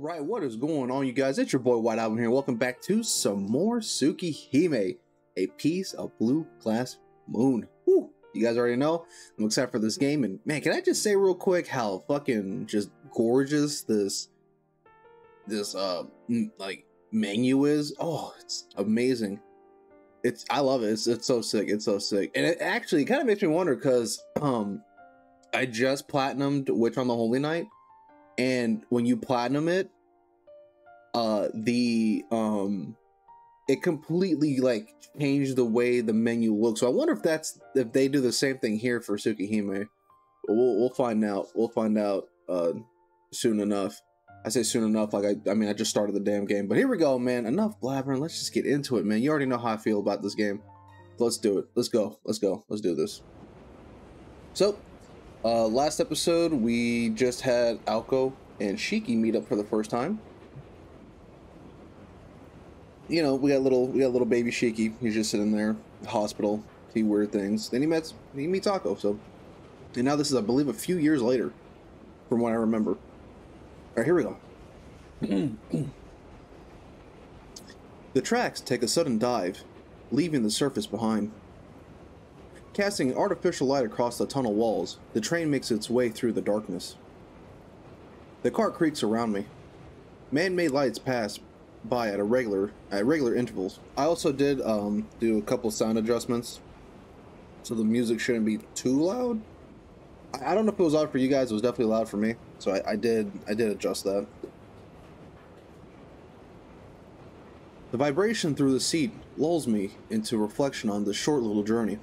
right, what is going on, you guys? It's your boy White Album here. Welcome back to some more Tsukihime, a piece of blue glass moon. Woo! You guys already know. I'm excited for this game, and man, can I just say real quick how fucking just gorgeous this this uh like menu is? Oh, it's amazing. It's I love it. It's it's so sick. It's so sick, and it actually kind of makes me wonder because um I just platinumed Witch on the Holy Night and when you platinum it uh the um it completely like changed the way the menu looks. So i wonder if that's if they do the same thing here for tsukihime. We'll, we'll find out. We'll find out uh soon enough. I say soon enough like I, I mean i just started the damn game. But here we go man. Enough blabbering. Let's just get into it man. You already know how i feel about this game. Let's do it. Let's go. Let's go. Let's do this. So uh, last episode, we just had Aoko and Shiki meet up for the first time. You know, we got a little we got a little baby Shiki. He's just sitting there, hospital, see weird things. Then he meets he meets Aoko. So, and now this is, I believe, a few years later, from what I remember. All right, here we go. the tracks take a sudden dive, leaving the surface behind. Casting artificial light across the tunnel walls, the train makes its way through the darkness. The car creaks around me. Man-made lights pass by at a regular at regular intervals. I also did um, do a couple sound adjustments, so the music shouldn't be too loud. I, I don't know if it was loud for you guys. It was definitely loud for me, so I, I did I did adjust that. The vibration through the seat lulls me into reflection on this short little journey.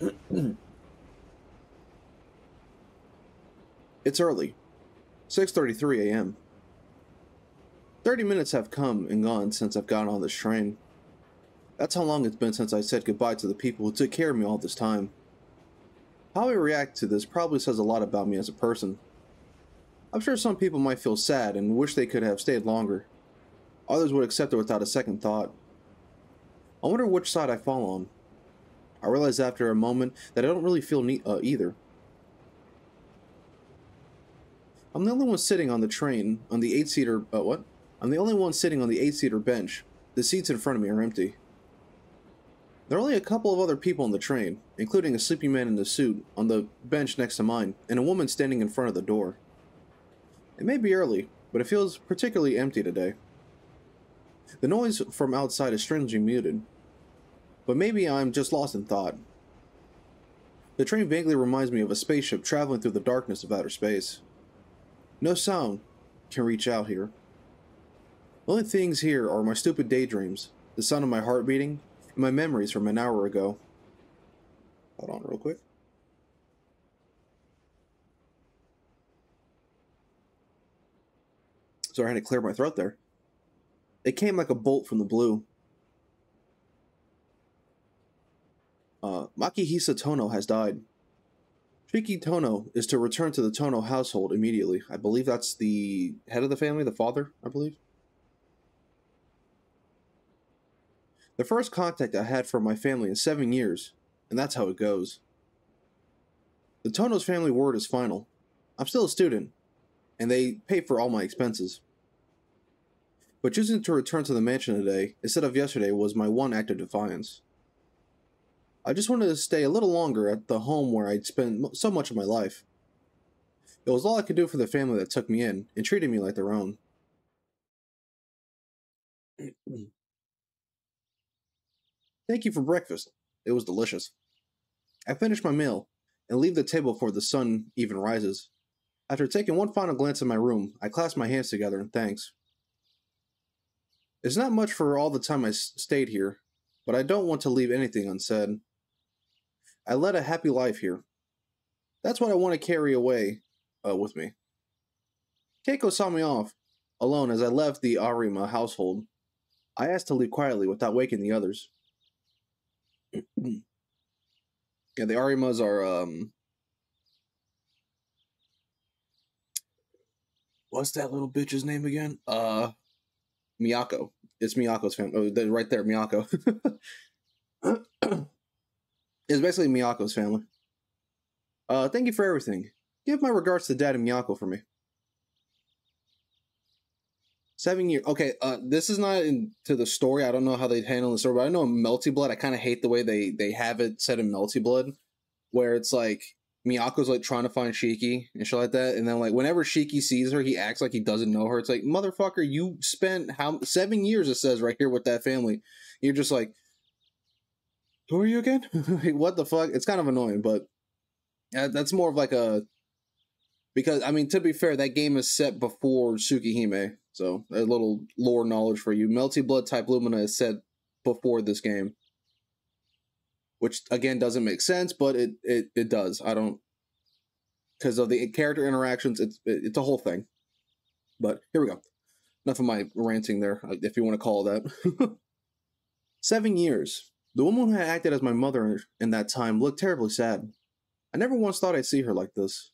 it's early. 6:33 a.m. 30 minutes have come and gone since I've gotten on this train. That's how long it's been since I said goodbye to the people who took care of me all this time. How I react to this probably says a lot about me as a person. I'm sure some people might feel sad and wish they could have stayed longer. Others would accept it without a second thought. I wonder which side I fall on. I realize after a moment that I don't really feel neat uh, either. I'm the only one sitting on the train on the eight seater. Uh, what? I'm the only one sitting on the eight seater bench. The seats in front of me are empty. There are only a couple of other people on the train, including a sleepy man in a suit on the bench next to mine, and a woman standing in front of the door. It may be early, but it feels particularly empty today. The noise from outside is strangely muted, but maybe I'm just lost in thought. The train vaguely reminds me of a spaceship traveling through the darkness of outer space. No sound can reach out here. The only things here are my stupid daydreams, the sound of my heart beating, and my memories from an hour ago. Hold on real quick. Sorry, I had to clear my throat there. It came like a bolt from the blue. Uh, Makihisa Tono has died. Shiki Tono is to return to the Tono household immediately. I believe that's the head of the family, the father, I believe. The first contact I had from my family in seven years, and that's how it goes. The Tono's family word is final. I'm still a student, and they pay for all my expenses. But choosing to return to the mansion today instead of yesterday was my one act of defiance. I just wanted to stay a little longer at the home where I'd spent so much of my life. It was all I could do for the family that took me in and treated me like their own. Thank you for breakfast. It was delicious. I finish my meal and leave the table before the sun even rises. After taking one final glance at my room, I clasp my hands together in thanks. It's not much for all the time I stayed here, but I don't want to leave anything unsaid. I led a happy life here. That's what I want to carry away uh, with me. Keiko saw me off, alone as I left the Arima household. I asked to leave quietly without waking the others. yeah, the Arimas are, um... What's that little bitch's name again? Uh, Miyako. It's Miyako's family. Oh, right there, Miyako. It's basically Miyako's family. Uh, thank you for everything. Give my regards to Dad and Miyako for me. Seven years. Okay, uh, this is not into the story. I don't know how they handle the story, but I know in Melty Blood, I kind of hate the way they they have it set in Melty Blood, where it's like Miyako's like trying to find Shiki and shit like that, and then like whenever Shiki sees her, he acts like he doesn't know her. It's like motherfucker, you spent how seven years it says right here with that family. You're just like, who are you again? what the fuck? It's kind of annoying, but uh, that's more of like a because I mean to be fair, that game is set before Tsukihime, so a little lore knowledge for you. Melty Blood type Lumina is set before this game, which again doesn't make sense, but it it it does. I don't because of the character interactions. It's it's a whole thing. But here we go. Enough of my ranting there, if you want to call that. Seven years. The woman who had acted as my mother in that time looked terribly sad. I never once thought I'd see her like this.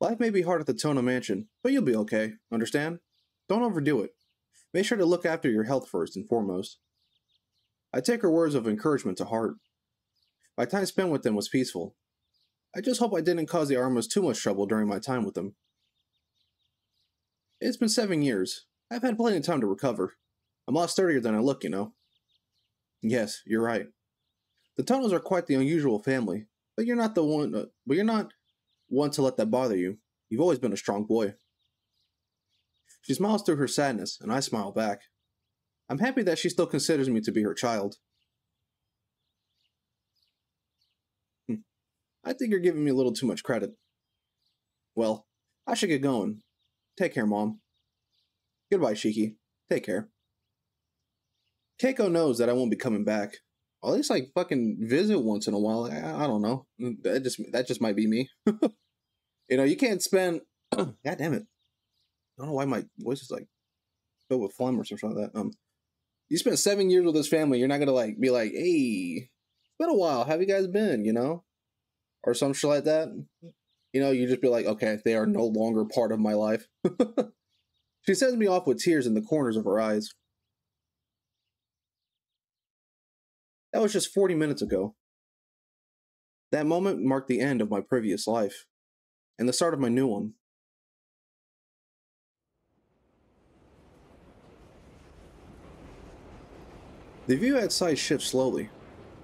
Life may be hard at the Tono Mansion, but you'll be okay, understand? Don't overdo it. Make sure to look after your health first and foremost. I take her words of encouragement to heart. My time spent with them was peaceful. I just hope I didn't cause the Arimas too much trouble during my time with them. It's been seven years. I've had plenty of time to recover. I'm a lot sturdier than I look, you know. Yes, you're right. The Tonos are quite the unusual family, but you're not the one. Uh, but you're not one to let that bother you. You've always been a strong boy. She smiles through her sadness, and I smile back. I'm happy that she still considers me to be her child. Hmm. I think you're giving me a little too much credit. Well, I should get going. Take care, Mom. Goodbye, Shiki. Take care. Keiko knows that I won't be coming back. At least like fucking visit once in a while. I, I don't know. That just that just might be me. you know, you can't spend. God damn it! I don't know why my voice is like filled with phlegm or something like that. Um, you spent seven years with this family. You're not gonna like be like, hey, it's been a while. Have you guys been? You know, or some shit like that. You know, you just be like, okay, they are no longer part of my life. she sends me off with tears in the corners of her eyes. That was just 40 minutes ago. That moment marked the end of my previous life, and the start of my new one. The view outside shifts slowly.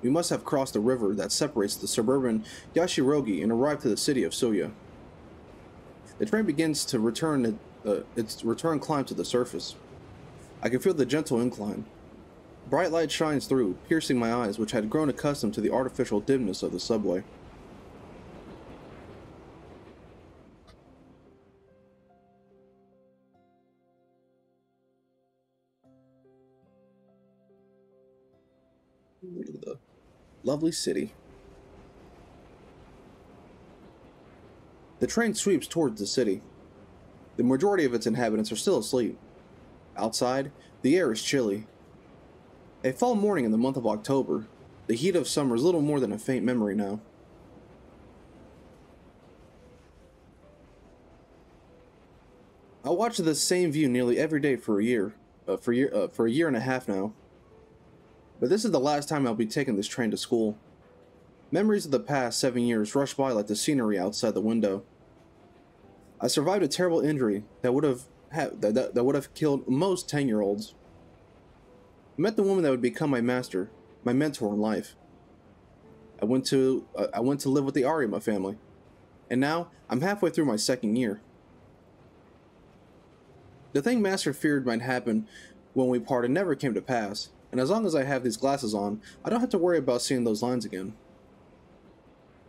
We must have crossed the river that separates the suburban Yashirogi and arrived to the city of Suya. The train begins to return uh, its return climb to the surface. I can feel the gentle incline, Bright light shines through, piercing my eyes, which had grown accustomed to the artificial dimness of the subway. Look at the lovely city. The train sweeps towards the city. The majority of its inhabitants are still asleep. Outside, the air is chilly, a fall morning in the month of October. The heat of summer is little more than a faint memory now. I watch the same view nearly every day for a year, uh, for year, uh, for a year and a half now. But this is the last time I'll be taking this train to school. Memories of the past seven years rush by like the scenery outside the window. I survived a terrible injury that would have that, that, that would have killed most 10-year-olds. I met the woman that would become my master, my mentor in life. I went to uh, I went to live with the Arima family, and now I'm halfway through my second year. The thing Master feared might happen when we parted never came to pass, and as long as I have these glasses on, I don't have to worry about seeing those lines again.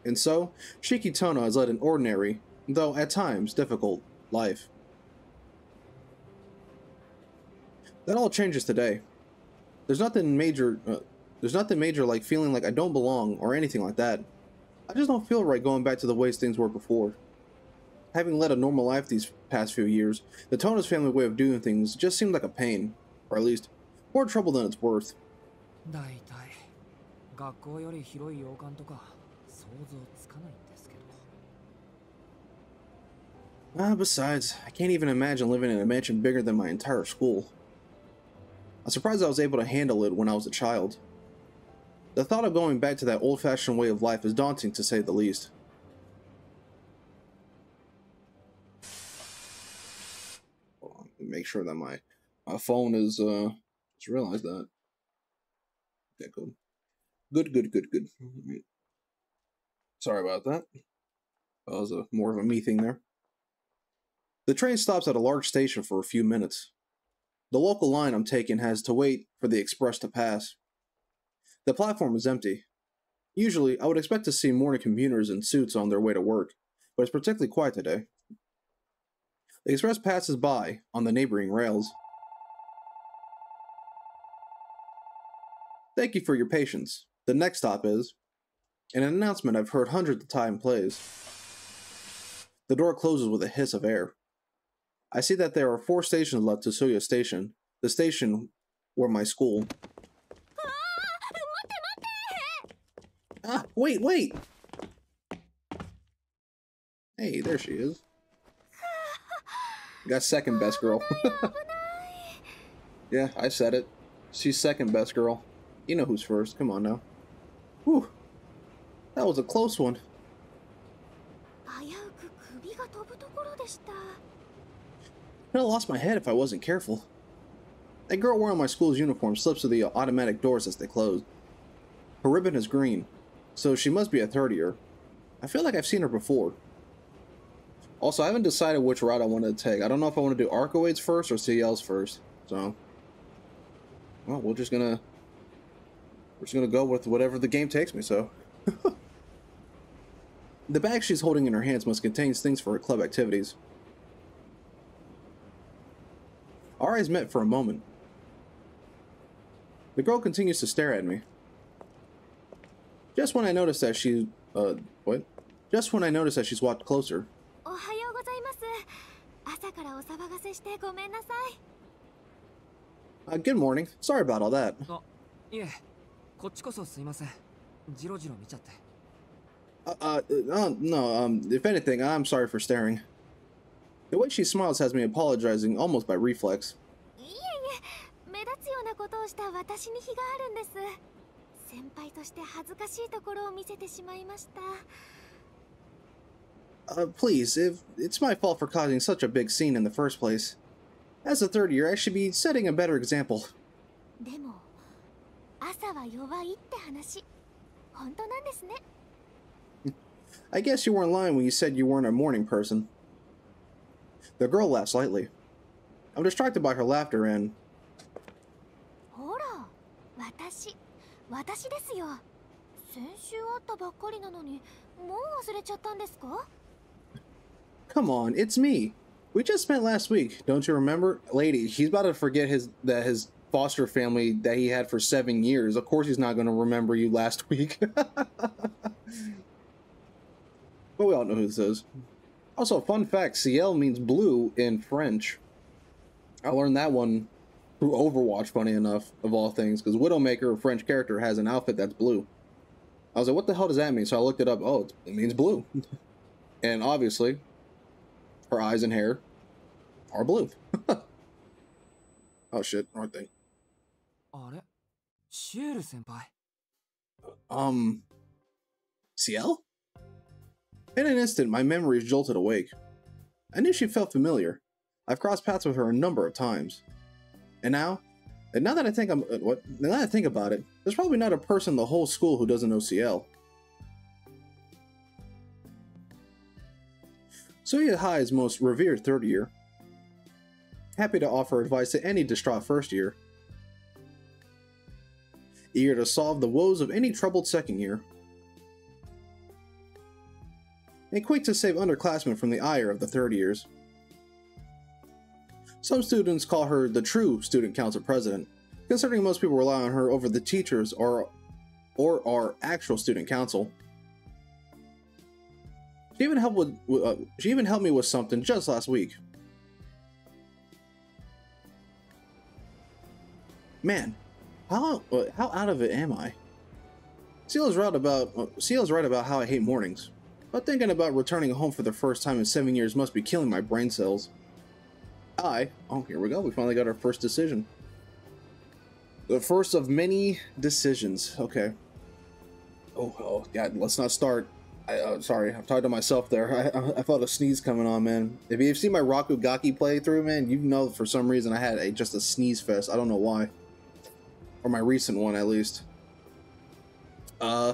And so, Shiki Tono has led an ordinary, though at times difficult, life. That all changes today. There's nothing major. Uh, there's nothing major like feeling like I don't belong or anything like that. I just don't feel right going back to the ways things were before. Having led a normal life these past few years, the Tonos family way of doing things just seemed like a pain, or at least more trouble than it's worth. Ah, besides, I can't even imagine living in a mansion bigger than my entire school. I'm surprised I was able to handle it when I was a child. The thought of going back to that old-fashioned way of life is daunting to say the least. Make sure that my my phone is uh just realized that. Okay, good. Good, good, good, good. Sorry about that. That was a more of a me thing there. The train stops at a large station for a few minutes. The local line I'm taking has to wait for the express to pass. The platform is empty. Usually, I would expect to see morning commuters in suits on their way to work, but it's particularly quiet today. The express passes by on the neighboring rails. Thank you for your patience. The next stop is an announcement I've heard hundreds of times plays. The door closes with a hiss of air. I see that there are four stations left to Soya Station, the station where my school. Ah, wait, wait! Hey, there she is. Got second best girl. yeah, I said it. She's second best girl. You know who's first. Come on now. Whew. That was a close one. I lost my head if I wasn't careful. That girl wearing my school's uniform slips through the automatic doors as they close. Her ribbon is green, so she must be a third year. I feel like I've seen her before. Also, I haven't decided which route I want to take. I don't know if I want to do Arcueid first or Ciel's first. So, well, we're just gonna we're just gonna go with whatever the game takes me. So, the bag she's holding in her hands must contain things for her club activities. Our eyes met for a moment. The girl continues to stare at me. Just when I notice that she, uh, what? Just when I notice that she's walked closer. Uh, good morning. Sorry about all that. Uh, uh, uh, no, um, if anything, I'm sorry for staring. The way she smiles has me apologizing almost by reflex. Uh, please, if it's my fault for causing such a big scene in the first place. As a third year, I should be setting a better example. I guess you weren't lying when you said you weren't a morning person. The girl laughs slightly. I'm distracted by her laughter and... Come on, it's me. We just met last week. Don't you remember? Lady, he's about to forget his that his foster family that he had for seven years. Of course he's not going to remember you last week. but we all know who this is. Also, fun fact, Ciel means blue in French. I learned that one through Overwatch, funny enough, of all things, because Widowmaker, a French character, has an outfit that's blue. I was like, what the hell does that mean? So I looked it up. Oh, it means blue. and obviously, her eyes and hair are blue. oh shit, wrong thing. Um, Ciel? In an instant, my memories jolted awake. I knew she felt familiar. I've crossed paths with her a number of times. And now, and now that I think I'm uh, what, now that I think about it, there's probably not a person in the whole school who doesn't know Ciel. Soya High's most revered third year. Happy to offer advice to any distraught first year. Eager to solve the woes of any troubled second year and quick to save underclassmen from the ire of the third years. Some students call her the true student council president, considering most people rely on her over the teachers or, or our actual student council. She even helped with uh, she even helped me with something just last week. Man, how uh, how out of it am I? Is right about uh, is right about how I hate mornings. But thinking about returning home for the first time in seven years must be killing my brain cells. I, oh, here we go. We finally got our first decision. The first of many decisions. Okay. Oh, oh, God, let's not start. I, uh, sorry, I've talked to myself there. I, I, felt a sneeze coming on, man. If you've seen my Rakugaki playthrough, man, you know for some reason I had a, just a sneeze fest. I don't know why. Or my recent one, at least. Uh,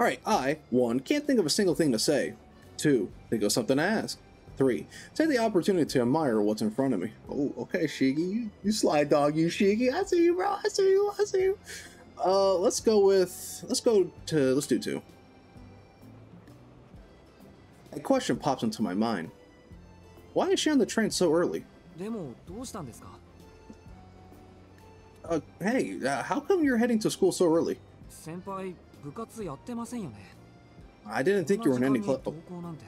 all right, I, one, can't think of a single thing to say. Two, think of something to ask. Three, take the opportunity to admire what's in front of me. Oh, okay, Shiggy, you, you slide dog, you Shiggy. I see you, bro. I see you. I see you. Uh, let's go with, let's go to, let's do two. A question pops into my mind. Why is she on the train so early? Uh, hey, uh, how come you're heading to school so early? 部活やってませんよね I didn't think you were in any こ club. んな時間に登校なんて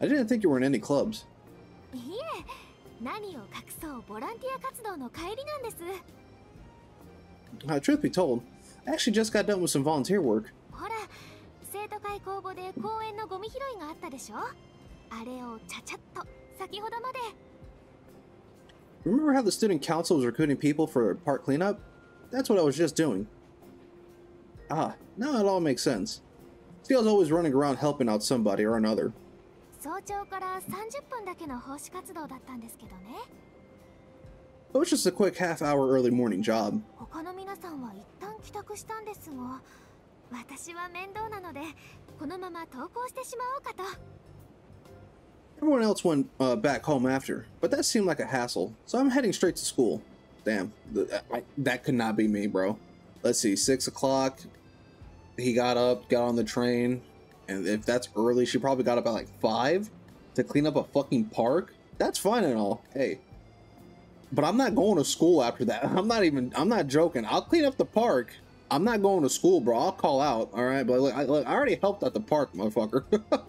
I didn't think you were in any clubs. いえ何を隠そうボランティア活動の帰りなんです Uh, truth be told, I actually just got done with some volunteer work. ほら生徒会公募で公園のゴミ拾いがあったでしょあれをちゃちゃっと先ほどまで Remember how the student council was recruiting people for park cleanup? That's what I was just doing. Uh-huh. Ah, now it all makes sense. Ciel's always running around helping out somebody or another. It was just a quick half hour early morning job. Everyone else went uh, back home after, but that seemed like a hassle, so I'm heading straight to school. Damn, th I, that could not be me, bro. Let's see, 6 o'clock, he got up, got on the train, and if that's early, she probably got up at like 5 to clean up a fucking park. That's fine and all. Hey. But I'm not going to school after that. I'm not even, I'm not joking. I'll clean up the park. I'm not going to school, bro. I'll call out, all right? But look, I, look, I already helped at the park, motherfucker.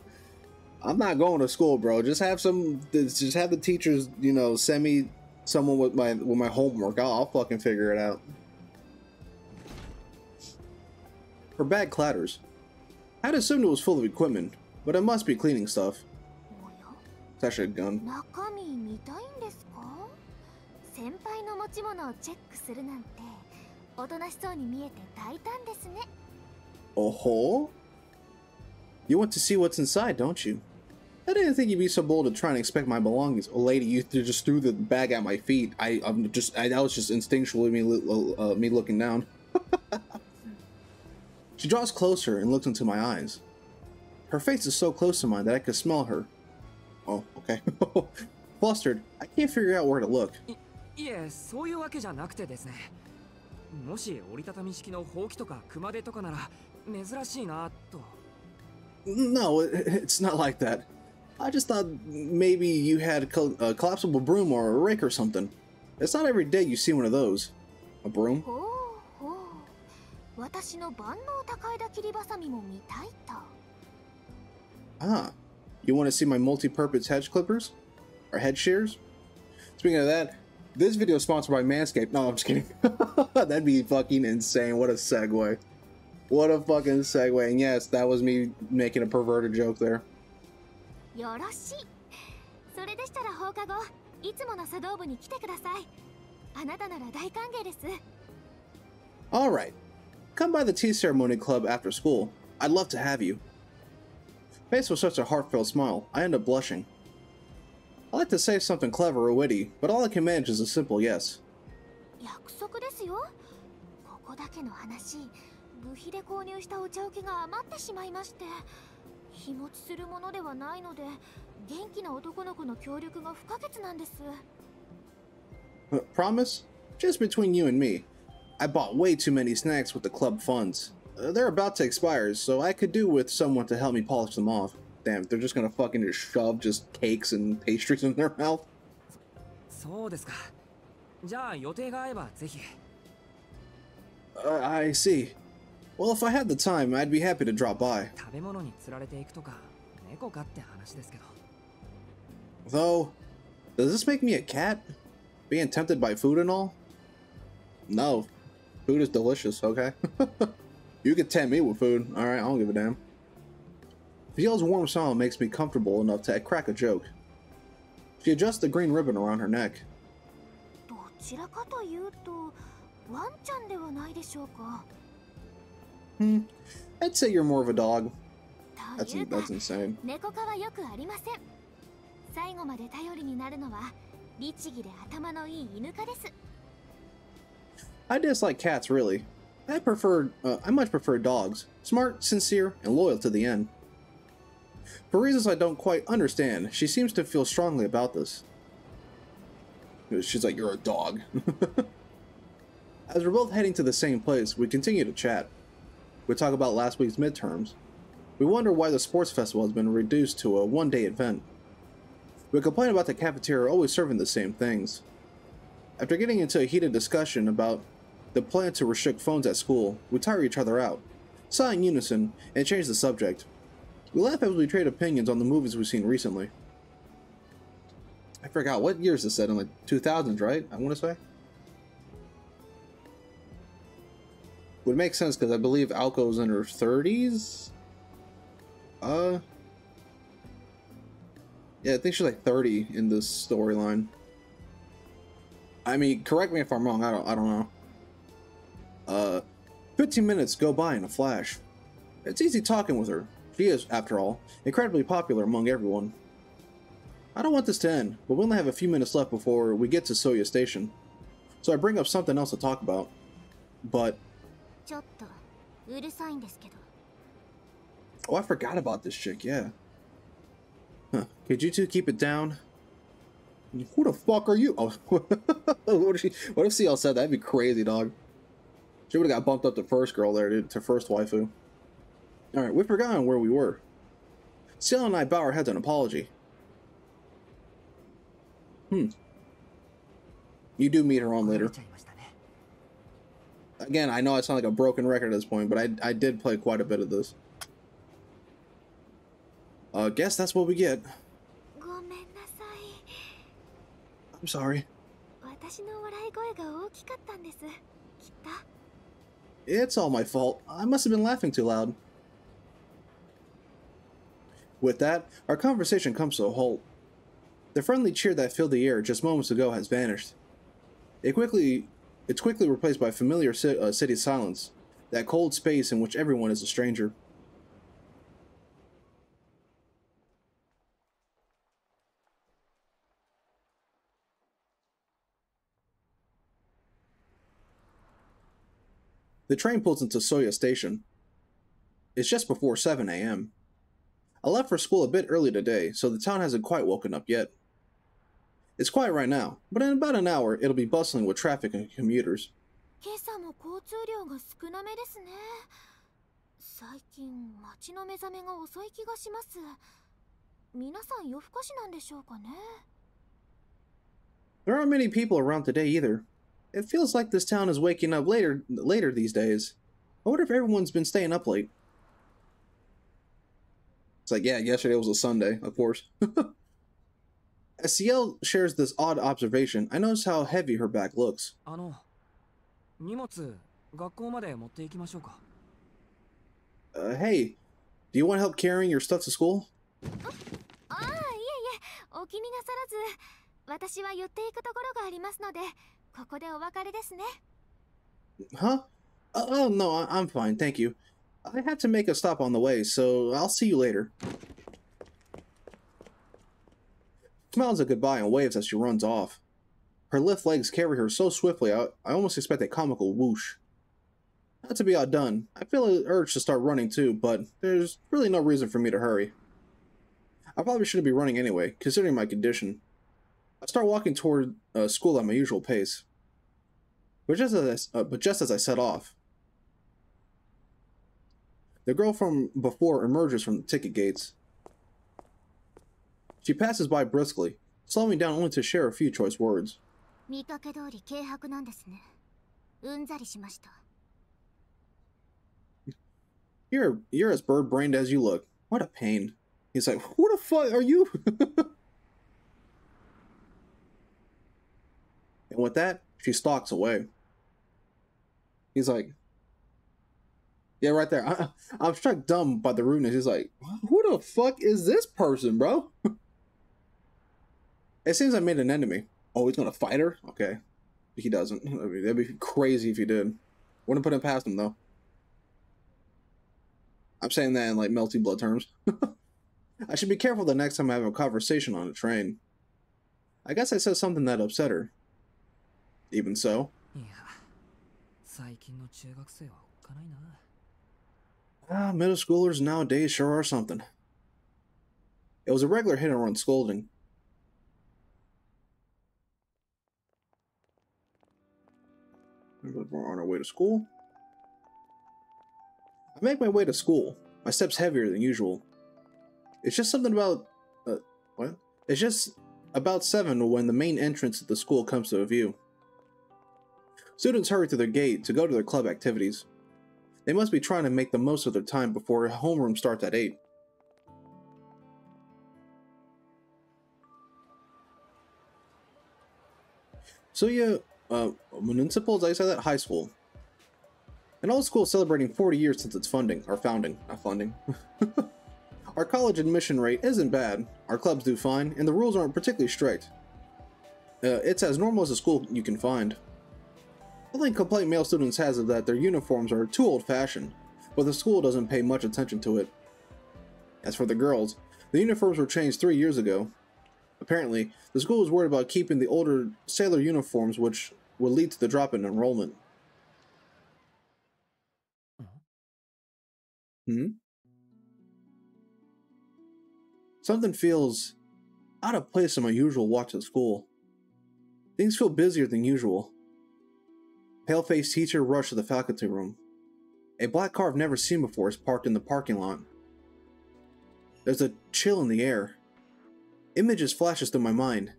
I'm not going to school, bro. Just have some. Just have the teachers, you know, send me someone with my with my homework. I'll, I'll fucking figure it out. Her bag clatters. I had assumed it was full of equipment, but it must be cleaning stuff. It's actually a gun. Oh ho? You want to see what's inside, don't you? I didn't think you'd be so bold to try and expect my belongings. Oh, lady, you just threw the bag at my feet. I, I'm just, I, that was just instinctually me, uh, uh me looking down. she draws closer and looks into my eyes. Her face is so close to mine that I could smell her. Oh, okay. Flustered, I can't figure out where to look. いえそういうわけじゃなくてですねもし折りたたみ式のほうきとか熊手とかなら珍しいなと No, it, it's not like that. I just thought maybe you had a, col- a collapsible broom or a rake or something. It's not every day you see one of those. A broom? ほうほう 私の万能高枝切りばさみも見たいと Ah, you want to see my multi-purpose hedge clippers? Or head shears? Speaking of that, this video is sponsored by Manscaped. No, I'm just kidding. That'd be fucking insane. What a segue. What a fucking segue. And yes, that was me making a perverted joke there. よろしいそれでしたら放課後いつもの茶道部に来てくださいあなたなら大歓迎です Alright. Come by the tea ceremony club after school. I'd love to have you. Faced with such a heartfelt smile, I end up blushing. I like to say something clever or witty, but all I can manage is a simple yes. 約束ですよここだけの話部費で購入したお茶受けが余ってしまいまして日持ちするものではないので元気な男の子の協力が不可欠なんです Uh, Promise? Just between you and me. I bought way too many snacks with the club funds. Uh, they're about to expire, so I could do with someone to help me polish them off. Damn, they're just gonna fucking just shove just cakes and pastries in their mouth. そうですかじゃあ予定が合えばぜひ Uh, I see. Well, if I had the time, I'd be happy to drop by. 食べ物に釣られていくとか猫かって話ですけど Though, does this make me a cat? Being tempted by food and all? No. Food is delicious, okay? you can tempt me with food, alright? I don't give a damn. Viole's warm smile makes me comfortable enough to crack a joke. She adjusts the green ribbon around her neck. どちらかというとワンちゃんではないでしょうか Hmm, I'd say you're more of a dog. That's というか that's insane. 猫科はよくありません最後まで頼りになるのは律儀で頭のいい犬科です I dislike cats really. I prefer uh, I much prefer dogs. Smart, sincere, and loyal to the end. For reasons I don't quite understand, she seems to feel strongly about this. She's like, "You're a dog." As we're both heading to the same place, we continue to chat. We talk about last week's midterms. We wonder why the sports festival has been reduced to a one-day event. We complain about the cafeteria always serving the same things. After getting into a heated discussion about the plan to restrict phones at school, would tire each other out, sigh in unison, and change the subject. We laugh as we trade opinions on the movies we've seen recently. I forgot what year is this set in like 2000s, right? I want to say. Would make sense because I believe Aoko's in her 30s. Uh, yeah, I think she's like 30 in this storyline. I mean, correct me if I'm wrong. I don't. I don't know. Uh, 15 minutes go by in a flash. It's easy talking with her. She is, after all, incredibly popular among everyone. I don't want this to end, but we only have a few minutes left before we get to Soya Station. So I bring up something else to talk about. But... Oh, I forgot about this chick, yeah. Huh. Could you two keep it down? Who the fuck are you? Oh, what if she? What if Ciel said that? That'd be crazy, dog. She would have got bumped up to first girl there, dude, to first waifu. All right, we've forgotten where we were. Ciel and I bow our heads in apology. Hmm. You do meet her on later. Again, I know I sound like a broken record at this point, but I, I did play quite a bit of this. Uh, guess that's what we get. I'm sorry. It's all my fault. I must have been laughing too loud. With that, our conversation comes to a halt. The friendly cheer that filled the air just moments ago has vanished. It quickly, it's quickly replaced by familiar uh, city silence, that cold space in which everyone is a stranger. The train pulls into Soya Station. It's just before 7 a.m. I left for school a bit early today, so the town hasn't quite woken up yet. It's quiet right now, but in about an hour it'll be bustling with traffic and commuters. 今朝も交通量が少なめですね最近街の目覚めが遅い気がします皆さん夜更かしなんでしょうかね There aren't many people around today either. It feels like this town is waking up later later these days. I wonder if everyone's been staying up late. It's like, yeah, yesterday was a Sunday, of course. As CL shares this odd observation, I notice how heavy her back looks. あの荷物学校まで持って行きましょうか Uh, hey, do you want help carrying your stuff to school? ああいえいえお気になさらず私は寄っていくところがありますので ここでお別れですね Huh? Uh, oh, no, I- I'm fine, thank you. I had to make a stop on the way, so I'll see you later. Smiles a goodbye and waves as she runs off. Her lithe legs carry her so swiftly, I, I almost expect a comical whoosh. Not to be outdone, I feel an urge to start running too, but there's really no reason for me to hurry. I probably shouldn't be running anyway, considering my condition. I start walking toward uh, school at my usual pace. But just as I, uh, but just as I set off, the girl from before emerges from the ticket gates. She passes by briskly, slowing down only to share a few choice words. 見かけ通り軽薄なんですねうんざりしました You're you're as bird-brained as you look. What a pain. He's like, who the fuck are you? and with that, she stalks away. He's like, yeah, right there. I, I'm struck dumb by the rudeness. He's like, who the fuck is this person, bro? it seems I made an enemy. Oh, he's gonna fight her? Okay. He doesn't. That'd be crazy if he did. Wouldn't put it past him though. I'm saying that in like melty blood terms. I should be careful the next time I have a conversation on a train. I guess I said something that upset her. Even so. Ah, middle schoolers nowadays sure are something. It was a regular hit and run scolding. We're on our way to school. I make my way to school. My step's heavier than usual. It's just something about... Uh, what? It's just about 7 when the main entrance of the school comes to a view. Students hurry to their gate to go to their club activities. They must be trying to make the most of their time before homeroom starts at 8. So yeah, uh, municipal, did I say that? High school. An old school celebrating 40 years since its funding, or founding, not funding. Our college admission rate isn't bad, our clubs do fine, and the rules aren't particularly strict. Uh, it's as normal as a school you can find. Only complaint male students has is that their uniforms are too old-fashioned, but the school doesn't pay much attention to it. As for the girls, the uniforms were changed three years ago. Apparently, the school was worried about keeping the older sailor uniforms, which would lead to the drop in enrollment. Hmm? Something feels out of place in my usual walk to school. Things feel busier than usual. Pale-faced teacher rushed to the faculty room. A black car I've never seen before is parked in the parking lot. There's a chill in the air. Images flashes through my mind.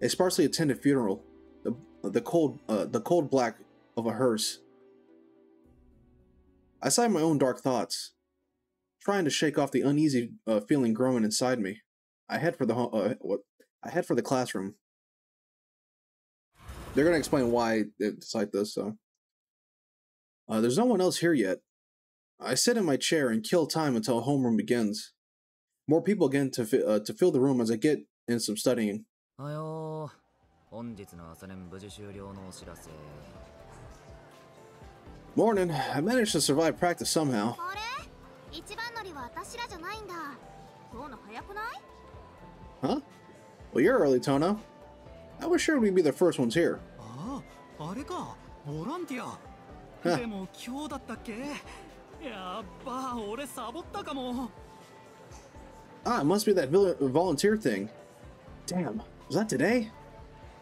A sparsely attended funeral. The, the cold uh, the cold black of a hearse. I sigh my own dark thoughts, trying to shake off the uneasy uh, feeling growing inside me. I head for the uh, what? I head for the classroom They're gonna explain why it's like this. So, uh, there's no one else here yet. I sit in my chair and kill time until homeroom begins. More people begin to fi- uh, to fill the room as I get in some studying. おはよう本日の朝練無事終了のお知らせ Morning. I managed to survive practice somehow. あれ一番乗りは私らじゃないんだ今日の早くない Huh? Well, you're early, Tono. I was sure we'd be the first ones here. あああれかボランティアあでも今日だったっけやっば俺サボったかも Ah, it must be that vil- volunteer thing. Damn, was that today?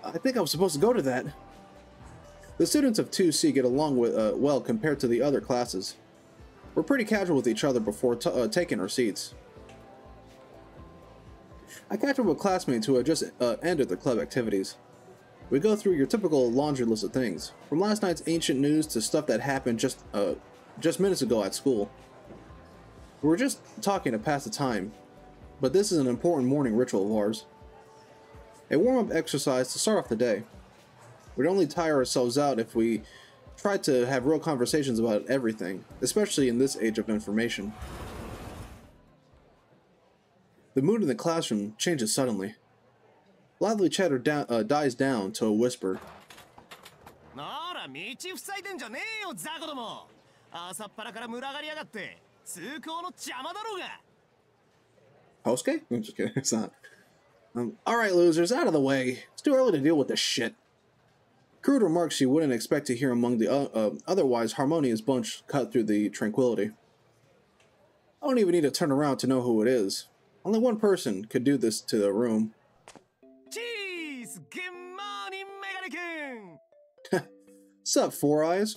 I think I was supposed to go to that. The students of 2C get along with, uh, well compared to the other classes. We're pretty casual with each other before t- uh, taking our seats. I catch up with classmates who have just uh, ended their club activities. We go through your typical laundry list of things, from last night's ancient news to stuff that happened just uh, just minutes ago at school. We're just talking to pass the time, but this is an important morning ritual of ours. A warm-up exercise to start off the day. We'd only tire ourselves out if we tried to have real conversations about everything, especially in this age of information. The mood in the classroom changes suddenly. Lively chatter da uh, dies down to a whisper. Hosuke? I'm just kidding, it's not. Um, Alright, losers, out of the way. It's too early to deal with this shit. Crude remarks you wouldn't expect to hear among the uh, uh, otherwise harmonious bunch cut through the tranquility. I don't even need to turn around to know who it is. Only one person could do this to the room. Jeez! Good morning, Megane-kun! Sup, Four Eyes?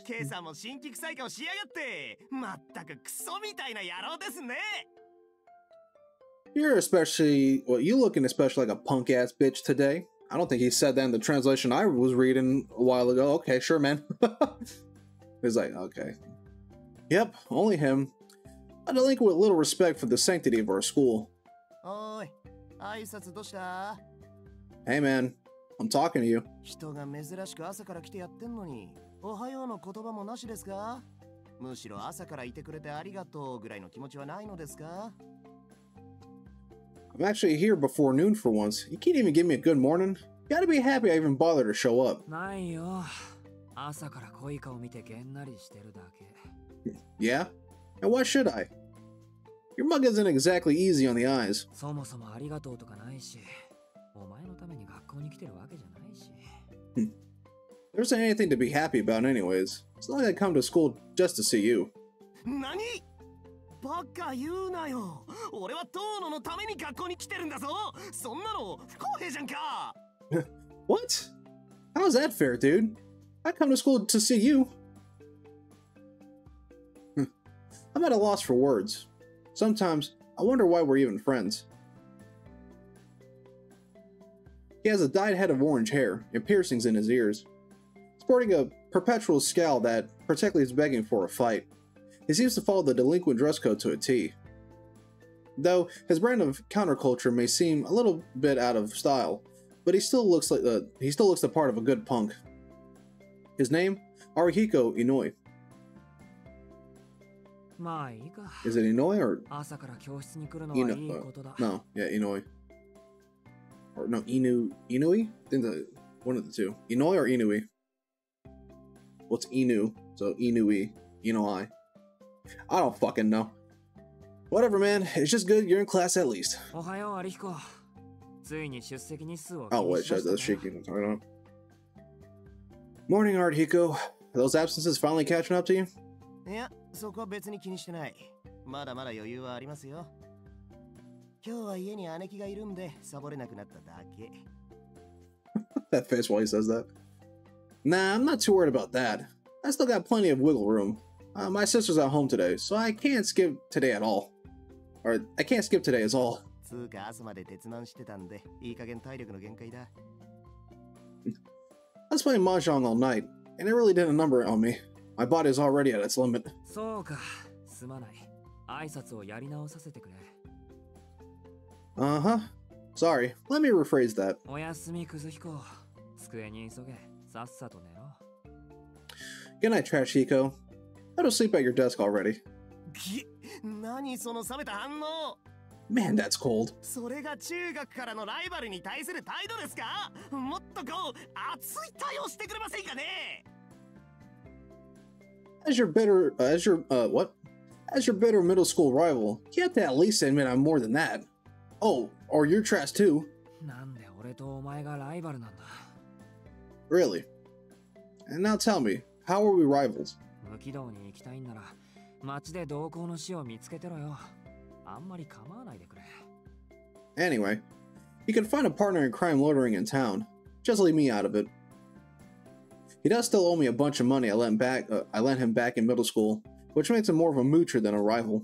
You're especially, well, you looking especially like a punk-ass bitch today. I don't think he said that in the translation I was reading a while ago. Okay, sure, man. He's like, okay. Yep, only him. I delinquent with little respect for the sanctity of our school. おーい挨拶どうした Hey, man, I'm talking to you. 人が珍しく朝から来てやってんのにおはようの言葉もなしですかむしろ朝からいてくれてありがとうぐらいの気持ちはないのですか I'm actually here before noon for once. You can't even give me a good morning. You gotta be happy I even bothered to show up. ないよ朝から濃い顔見てげんなりしてるだけ Yeah? And why should I? Your mug isn't exactly easy on the eyes. そもそもありがとうとかないしお前のために学校に来てるわけじゃないし There isn't anything to be happy about, anyways. It's not like I come to school just to see you. 何バカ言うなよ俺は遠野のために学校に来てるんだぞそんなの不公平じゃんか What? How's that fair, dude? I come to school to see you. I'm at a loss for words. Sometimes I wonder why we're even friends. He has a dyed head of orange hair and piercings in his ears, sporting a perpetual scowl that practically is begging for a fight. He seems to follow the delinquent dress code to a T. Though his brand of counterculture may seem a little bit out of style, but he still looks like the he still looks the part of a good punk. His name, Arihiko Inoi. Is it Inoi or Ino? Uh, no, yeah, Inoi. Or no, Inu Inui? I the one of the two. Inoi or Inui? What's well, Inu? So Inui, Inoi. I don't fucking know. Whatever, man. It's just good you're in class at least. Oh, wait, that's the shaking. I'm talking about. Morning, Arihiko. Are those absences finally catching up to you? Yeah, そこは別に気にしてないまだまだ余裕はありますよ今日は家に姉貴がいるんでサボれなくなっただけ that face while he says that. Nah, I'm not too worried about that. I still got plenty of wiggle room. Uh, my sister's at home today, so I can't skip today at all. Or, I can't skip today as all. つうか朝まで鉄難してたんでいい加減体力の限界だ I was playing Mahjong all night, and it really did a number on me. My body's already at its limit. そうかすまない挨拶をやり直させてくれ Uh huh. Sorry, let me rephrase that. おやすみクズヒコ机に急げさっさと寝ろ Good night, Trash Hiko. Go to sleep at your desk already. き何その冷めた反応 Man, that's cold. それが中学からのライバルに対する態度ですかもっとこう熱い対応してくれませんかね As your bitter, uh, as your, uh, what? As your bitter middle school rival, you have to at least admit I'm more than that. Oh, or you're trash too. なんで俺とお前がライバルなんだ Really? And now tell me, how are we rivals? 無軌道に行きたいんなら街で同行の死を見つけてろよあんまり構わないでくれ Anyway, you can find a partner in crime loitering in town. Just leave me out of it. He does still owe me a bunch of money I lent back. Uh, I lent him back in middle school, which makes him more of a moocher than a rival.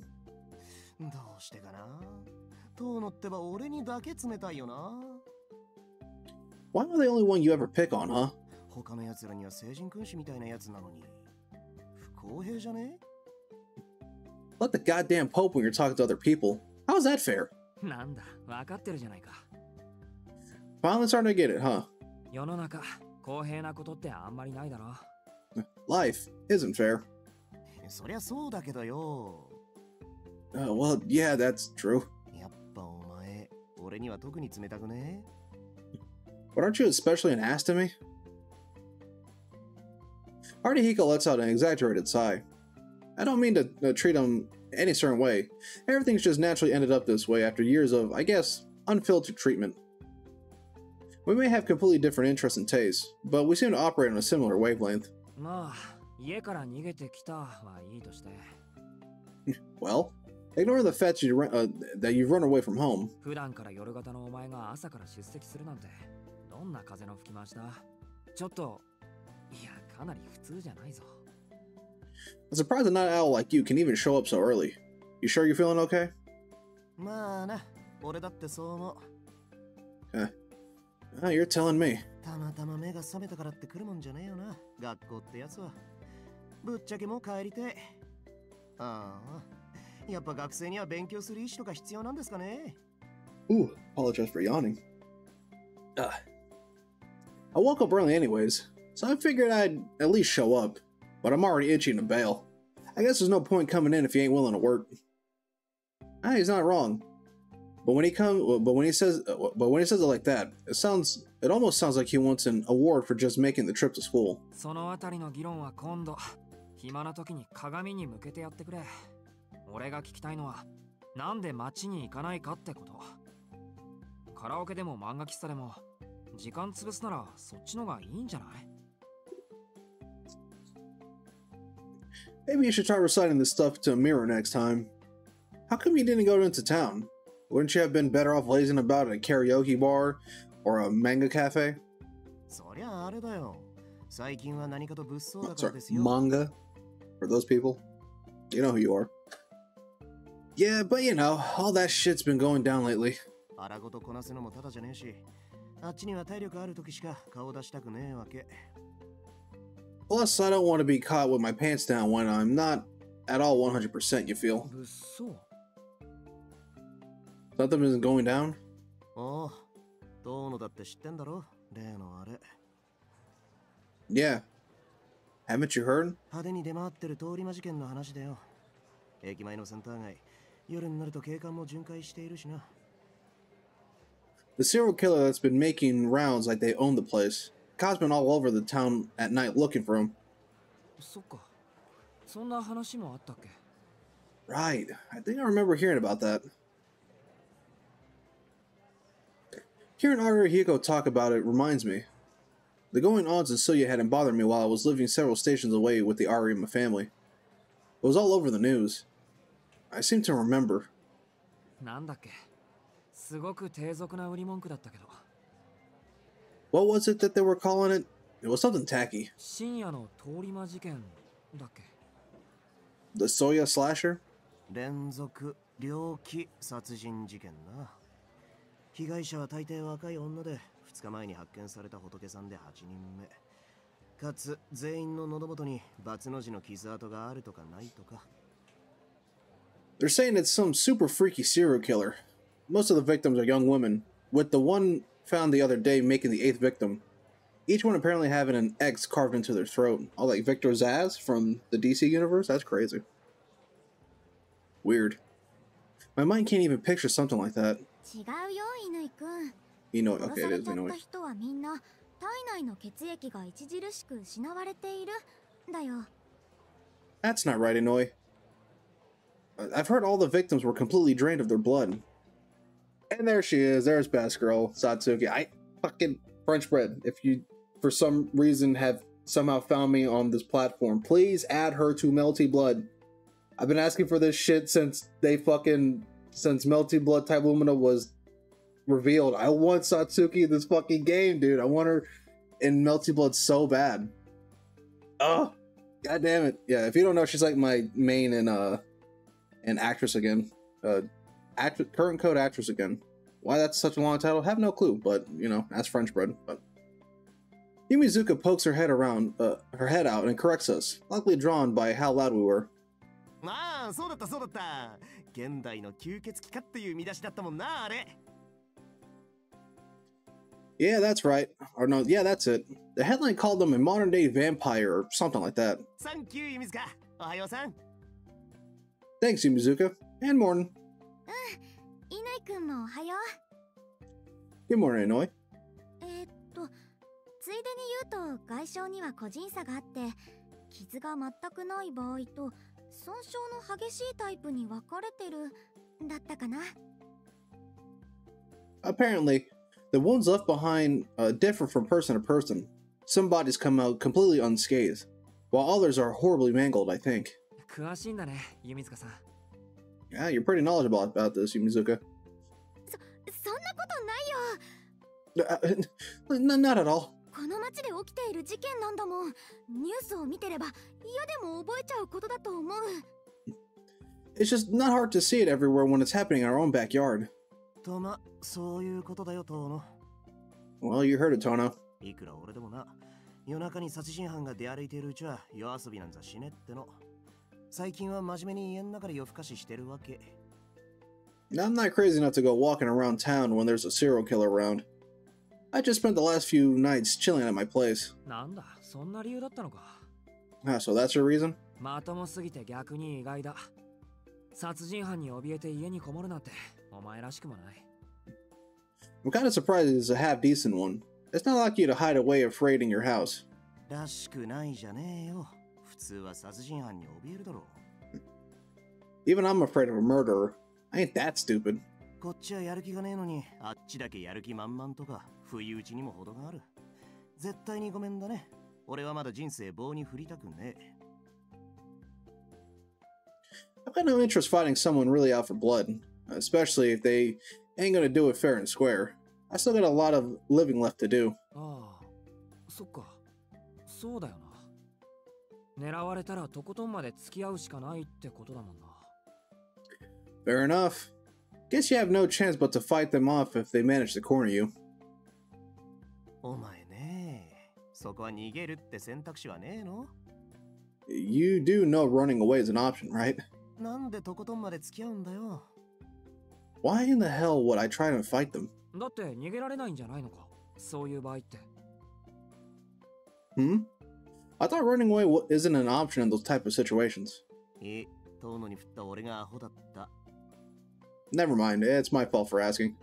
どうしてかな遠野ってば俺にだけ冷たいよな Why am I the only one you ever pick on, huh? 他の奴らには成人君主みたいなやつなのに不公平じゃね Let the goddamn pope when you're talking to other people. How's that fair? なんだ分かってるじゃないか Finally starting to get it, huh? 世の中 公平なことってあんまりないだろ。Life isn't fair. そりゃそうだけどよ。Uh, well, yeah, that's true. やっぱお前、俺には特に冷たくね。But aren't you especially an ass to me? Arihiko lets out an exaggerated sigh. I don't mean to uh, treat him any certain way. Everything's just naturally ended up this way after years of, I guess, unfiltered treatment. We may have completely different interests and tastes, but we seem to operate on a similar wavelength. well, ignore the fact you uh, that you've run away from home. I'm surprised a night owl like you can even show up so early. You sure you're feeling okay? Eh, Oh, you're telling me. たまたま目が覚めたからって来るもんじゃねえよな学校ってやつはぶっちゃけもう帰りてえああやっぱ学生には勉強する意思とか必要なんですかね Ooh, apologize for yawning. Uh, I woke up early anyways, so I figured I'd at least show up, but I'm already itching to bail. I guess there's no point coming in if you ain't willing to work. Ah, he's not wrong. But when he comes, but when he says, uh, but when he says it like that, it sounds, it almost sounds like he wants an award for just making the trip to school. そのあたりの議論は今度暇な時に鏡に向けてやってくれ俺が聞きたいのは なんで街に行かないかってことカラオケでも漫画喫茶でも時間潰すならそっちのがいいんじゃない Maybe you should try reciting this stuff to a mirror next time. How come you didn't go into town? Wouldn't you have been better off lazing about at a karaoke bar or a manga cafe? そりゃあれだよ。最近は何かと物騒だから Sorry, ですよ。 manga for those people. You know who you are. Yeah, but you know, all that shit's been going down lately. 荒ごとこなすのもただじゃねえし、あっちには体力ある時しか顔出したくねえわけ。 Plus, I don't want to be caught with my pants down when I'm not at all 100%, you feel? 物騒 Something isn't going down? おう、どうのだって知ってんだろ例のあれ。 Yeah. Haven't you heard? 派手に出回ってる通り魔事件の話だよ。駅前のセンター街、夜になると警官も巡回しているしな。 The serial killer that's been making rounds like they own the place. Cops been all over the town at night looking for him. そっかそんな話もあったっけ Right. I think I remember hearing about that. Hearing Arihiko talk about it reminds me. The going ons in Soya hadn't bothered me while I was living several stations away with the Arima family. It was all over the news. I seem to remember. What was it that they were calling it? It was something tacky. The Soya Slasher? 連続猟奇殺人事件な。被害者は大抵若い女で2日前に発見された仏さんで8人目かつ全員の喉元にバツの字の傷跡があるとかないとか They're saying it's some super freaky serial killer. Most of the victims are young women, with the one found the other day making the eighth victim. Each one apparently having an X carved into their throat. All like Victor Zsasz from the DC universe? That's crazy. Weird. My mind can't even picture something like that. 違うよ乾くん You know, 殺 okay, さ it れ is ちゃっ anyway. た人はみんな体内の血液が著しく失われているだよ That's not right, Inouye. I- I've heard all the victims were completely drained of their blood. And there she is. There's Best Girl, Satsuki. I fucking French bread. If you, for some reason, have somehow found me on this platform, please add her to Melty Blood. I've been asking for this shit since they fucking since Melty Blood Type Lumina was revealed. I want Satsuki in this fucking game, dude. I want her in Melty Blood so bad. Oh, God damn it. Yeah, if you don't know, she's like my main and uh and actress again. Uh act current code actress again. Why that's such a long title, have no clue, but you know, that's French bread. But Yumizuka pokes her head around uh her head out and corrects us, luckily drawn by how loud we were. ああそうだったそうだった現代の吸血鬼かっていう見出しだったもんなあれ Yeah, that's right. Or no, yeah, that's it. The headline called them a modern day vampire or something like that. サンキューユミズカおはようさん Thanks, Yumizuka. And もおはよう Good morning, Inouye. えーっとついでに言うと外傷には個人差があって傷が全くない場合と損傷の激しいタイプに分かれてるだったかな Apparently, the wounds left behind uh, differ from person to person. Some bodies come out completely unscathed, while others are horribly mangled, I think. 詳しいんだね弓塚さん Yeah, you're pretty knowledgeable about this, Yumizuka. そんなことないよ Uh, n- not at all. この街で起きている事件なんだもんニュースを見てれば嫌でも覚えちゃうことだと思う It's just not hard to see it everywhere when it's happening in our own backyard. とまそういうことだよとの Well, you heard it, Tono. いくら俺でもな夜中に殺人犯が出歩いているうちは夜遊びなんざしねっての最近は真面目に家の中で夜更かししてるわけ I'm not crazy enough to go walking around town when there's a serial killer around. I just spent the last few nights chilling at my place. なんだそんな理由だったのか Ah, so that's your reason? まともすぎて逆に意外だ殺人犯に怯えて家にこもるなんてお前らしくもない I'm kind of surprised it's a half decent one. It's not like you to hide away afraid in your house. らしくないじゃねえよ普通は殺人犯に怯えるだろ Even I'm afraid of a murderer. I ain't that stupid. こっちはやる気がねえのに、あっちだけやる気満々とか、 不意打ちにも程がある。絶対にごめんだね。俺はまだ人生棒に振りたくねえ。I've got no interest fighting someone really out for blood, especially if they ain't gonna do it fair and square. I still got a lot of living left to do. ああそっかそうだよな狙われたらとことんまで付き合うしかないってことだもんな Fair enough. Guess you have no chance but to fight them off if they manage to corner you. お前ねそこは逃げるって選択肢はねえの You do know running away is an option, right? なんでとことんまで付き合うんだよ Why in the hell would I try to fight them? だって逃げられないんじゃないのかそういう場合って Hmm? I thought running away wa- isn't an option in those type of situations. いい遠野に振った俺がアホだった Never mind, it's my fault for asking.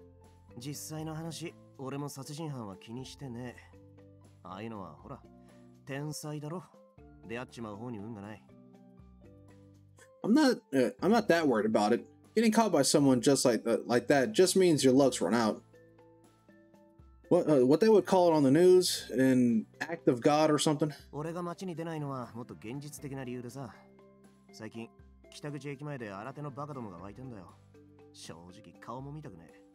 実際の話俺も殺人犯は気にしてねああいうのはほら天才だろ出会っちまう方に運がない I'm not uh, I'm not that worried about it. Getting caught by someone just like that, like that just means your luck's run out. What uh, what they would call it on the news an act of God or something? 俺が街に出ないのはもっと現実的な理由でさ最近北口駅前で新手のバカどもが湧いてんだよ正直顔も見たくねえ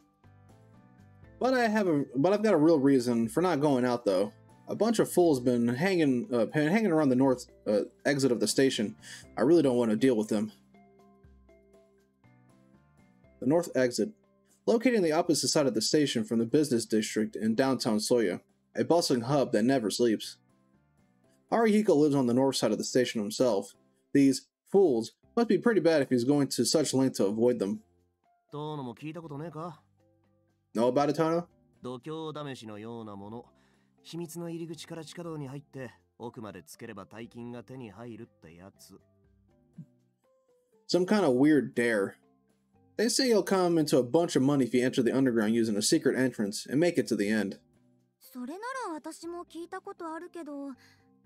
But I have a but I've got a real reason for not going out though. A bunch of fools been hanging uh, been hanging around the north uh, exit of the station. I really don't want to deal with them. The north exit, located on the opposite side of the station from the business district in downtown Soya, a bustling hub that never sleeps. Arihiko lives on the north side of the station himself. These fools must be pretty bad if he's going to such length to avoid them. Know about it, Tono? 度胸試しのようなもの秘密の入り口から地下道に入って奥までつければ大金が手に入るってやつ Some kind of weird dare. They say you'll come into a bunch of money if you enter the underground using a secret entrance and make it to the end. それなら私も聞いたことあるけど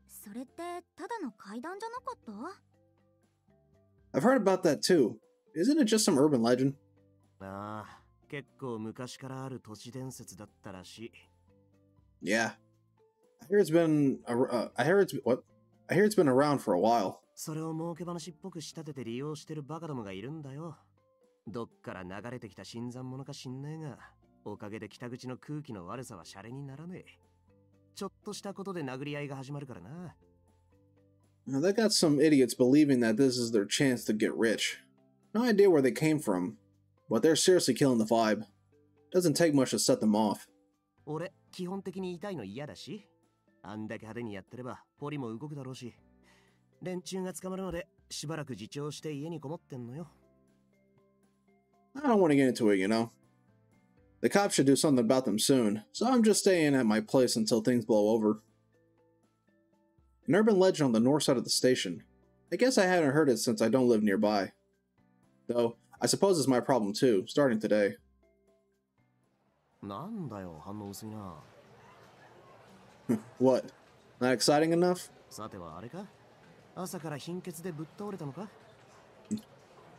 それってただの階段じゃなかった I've heard about that too. Isn't it just some urban legend? ああ 結構昔からある都市伝説だったらしい Yeah. I hear it's been. ar- Uh, I hear it's what? I hear it's been around for a while. それを儲け話っぽく仕立てて利用してるバカどもがいるんだよどっから流れてきた新参者か知んねえがおかげで北口の空気の悪さはシャレにならねえちょっとしたことで殴り合いが始まるからな Now, they got some idiots believing that this is their chance to get rich. No idea where they came from, but they're seriously killing the vibe. Doesn't take much to set them off. 俺基本的に痛いの嫌だしあんだけ派手にやってればポリも動くだろうし連中が捕まるまでしばらく自重して家にこもってんのよ I don't want to get into it, you know. The cops should do something about them soon, so I'm just staying at my place until things blow over. An urban legend on the north side of the station. I guess I hadn't heard it since I don't live nearby. Though, I suppose it's my problem too, starting today. なんだよ反応薄いな What? Not exciting enough? さてはあれか朝から貧血でぶっ倒れたのか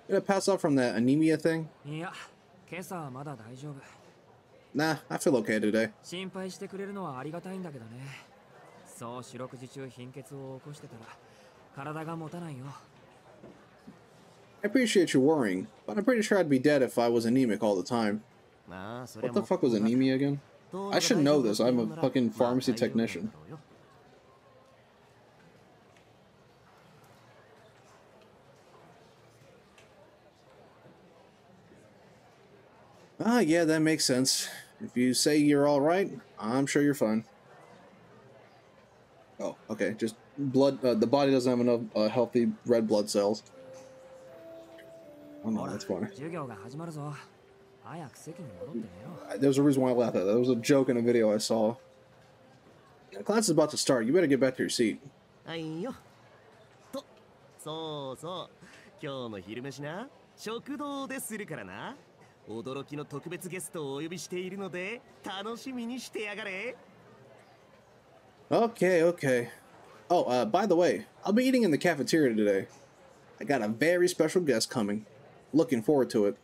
Did I pass out from that anemia thing? いや今朝はまだ大丈夫 Nah, I feel okay today. 心配してくれるのはありがたいんだけどねそう四六時中貧血を起こしてたら体が持たないよ I appreciate you worrying, but I'm pretty sure I'd be dead if I was anemic all the time. What the fuck was anemia again? I should know this. I'm a fucking pharmacy technician. Ah, yeah, that makes sense. If you say you're alright, I'm sure you're fine. Oh, okay. Just blood. Uh, the body doesn't have enough uh, healthy red blood cells. Oh no, ほら that's funny. 授業が始まるぞ早く席に戻って寝ろ Uh, There's a reason why I laughed at that. That was a joke in a video I saw. Yeah, class is about to start. You better get back to your seat. はいよとそうそう今日の昼飯な食堂でするからな驚きの特別ゲストをお呼びしているので楽しみにしてやがれ Okay, okay. Oh, uh, by the way, I'll be eating in the cafeteria today. I got a very special guest coming. looking forward to it.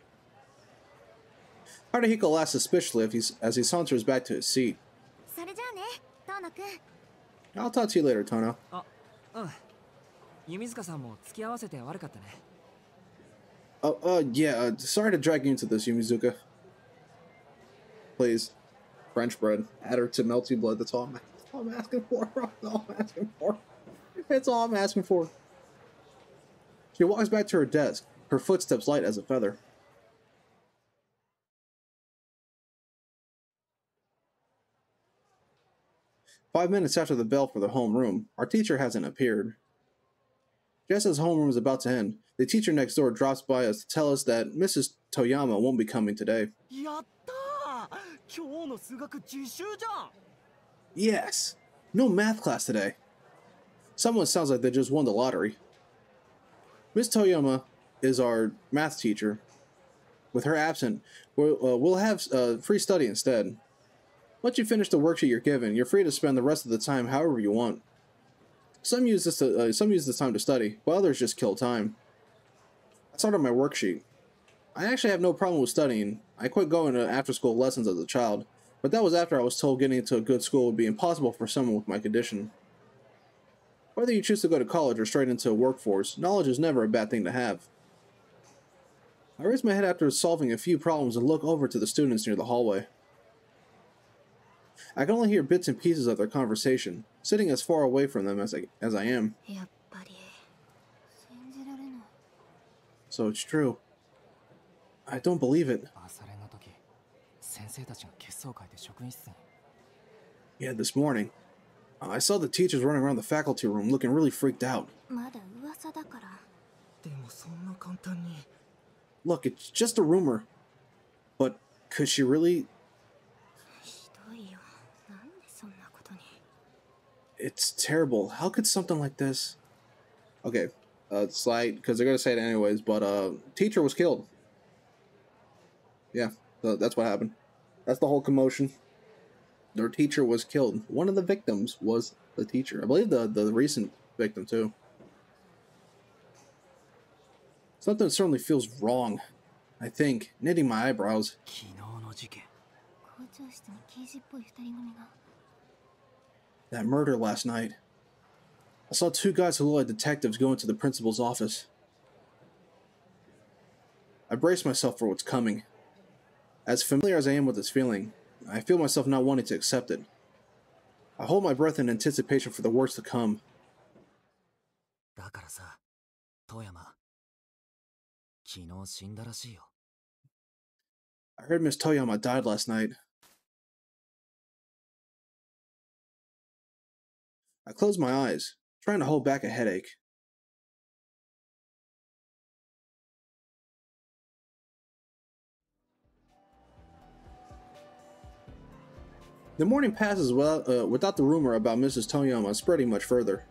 Arihiko laughs suspiciously as he saunters back to his seat. I'll talk to you later, Tono. Oh, uh, yeah, uh, sorry to drag you into this, Yumizuka. Please, French bread. Add her to melty blood, that's all I'm, that's all I'm asking for. That's all I'm asking for. That's all I'm asking for. She walks back to her desk her footsteps light as a feather. Five minutes after the bell for the homeroom, our teacher hasn't appeared. Just as homeroom is about to end, the teacher next door drops by us to tell us that Mrs. Toyama won't be coming today. Yes! No math class today. Someone sounds like they just won the lottery. Miss Toyama is our math teacher. With her absent, we'll, uh, we'll have uh, free study instead. Once you finish the worksheet you're given, you're free to spend the rest of the time however you want. Some use this to, uh, some use this time to study, while others just kill time. I started my worksheet. I actually have no problem with studying. I quit going to after-school lessons as a child, but that was after I was told getting into a good school would be impossible for someone with my condition. Whether you choose to go to college or straight into a workforce, knowledge is never a bad thing to have. I raise my head after solving a few problems and look over to the students near the hallway. I can only hear bits and pieces of their conversation, sitting as far away from them as I, as I am, やっぱり信じられない so it's true. I don't believe it. 朝練の時先生たちが結相会で職員室に Yeah, this morning. I saw the teachers running around the faculty room looking really freaked out. まだ噂だからでもそんな簡単に Look, it's just a rumor. But could she really? It's terrible. How could something like this? Okay, uh, because they're gonna say it anyways. But uh, teacher was killed. Yeah, so that's what happened. That's the whole commotion. Their teacher was killed. One of the victims was the teacher. I believe the the recent victim too. Something certainly feels wrong. I think knitting my eyebrows. 昨日の事件校長室に刑事っぽい二人組が That murder last night. I saw two guys who looked like detectives go into the principal's office. I brace myself for what's coming. As familiar as I am with this feeling, I feel myself not wanting to accept it. I hold my breath in anticipation for the worst to come. だからさ遠山 I heard Miss Toyama died last night. I close my eyes, trying to hold back a headache. The morning passes without, uh, without the rumor about Mrs. Toyama spreading much further.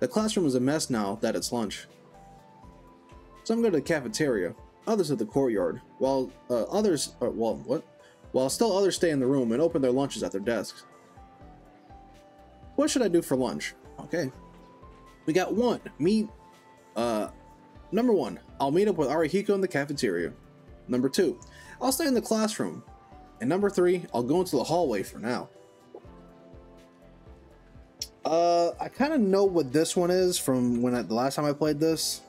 The classroom is a mess now that it's lunch. Some go to the cafeteria, others to the courtyard, while uh, others, uh, well, what? While still others stay in the room and open their lunches at their desks. What should I do for lunch? Okay. We got one. Meet, uh, number one, I'll meet up with Arihiko in the cafeteria. Number two, I'll stay in the classroom. And number three, I'll go into the hallway for now. Uh, I kind of know what this one is from when I, the last time I played this.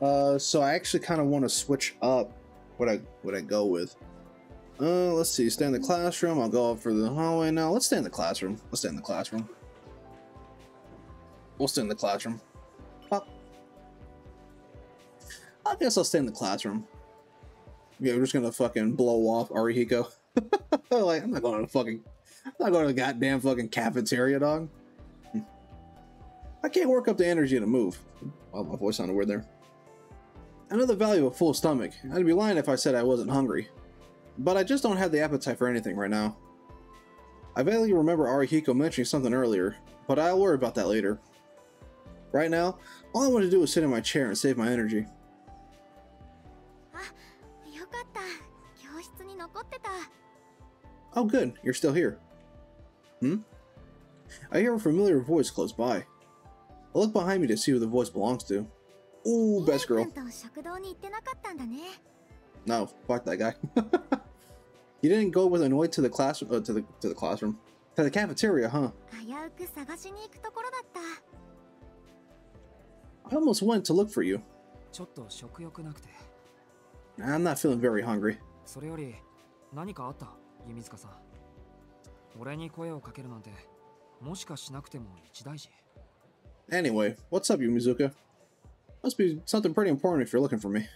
Uh, so I actually kind of want to switch up what I what I go with. Uh, let's see. Stay in the classroom. I'll go up for the hallway now. Let's stay in the classroom. Let's stay in the classroom. We'll stay in the classroom. Well, I guess I'll stay in the classroom. Yeah, we're just gonna fucking blow off Arihiko. like, I'm not going to fucking, I'm not going to the goddamn fucking cafeteria, dog. I can't work up the energy to move. Oh, my voice sounded weird there. I know the value of a full stomach. I'd be lying if I said I wasn't hungry. But I just don't have the appetite for anything right now. I vaguely remember Arihiko mentioning something earlier, but I'll worry about that later. Right now, all I want to do is sit in my chair and save my energy. Oh good, you're still here. Hmm? I hear a familiar voice close by. I look behind me to see who the voice belongs to. Ooh, best イ girl. エ君と食堂に行ってなかったんだね No, fuck that guy. you didn't go with Annoy to the classroom, uh, to the to the classroom, to the cafeteria, huh? 危うく探しに行くところだった I almost went to look for you. ちょっと食欲なくて I'm not feeling very hungry. それより何かあった弓塚さん俺に声をかけるなんてもしかしなくても一大事 Anyway, what's up, Yumizuka? Must be something pretty important if you're looking for me.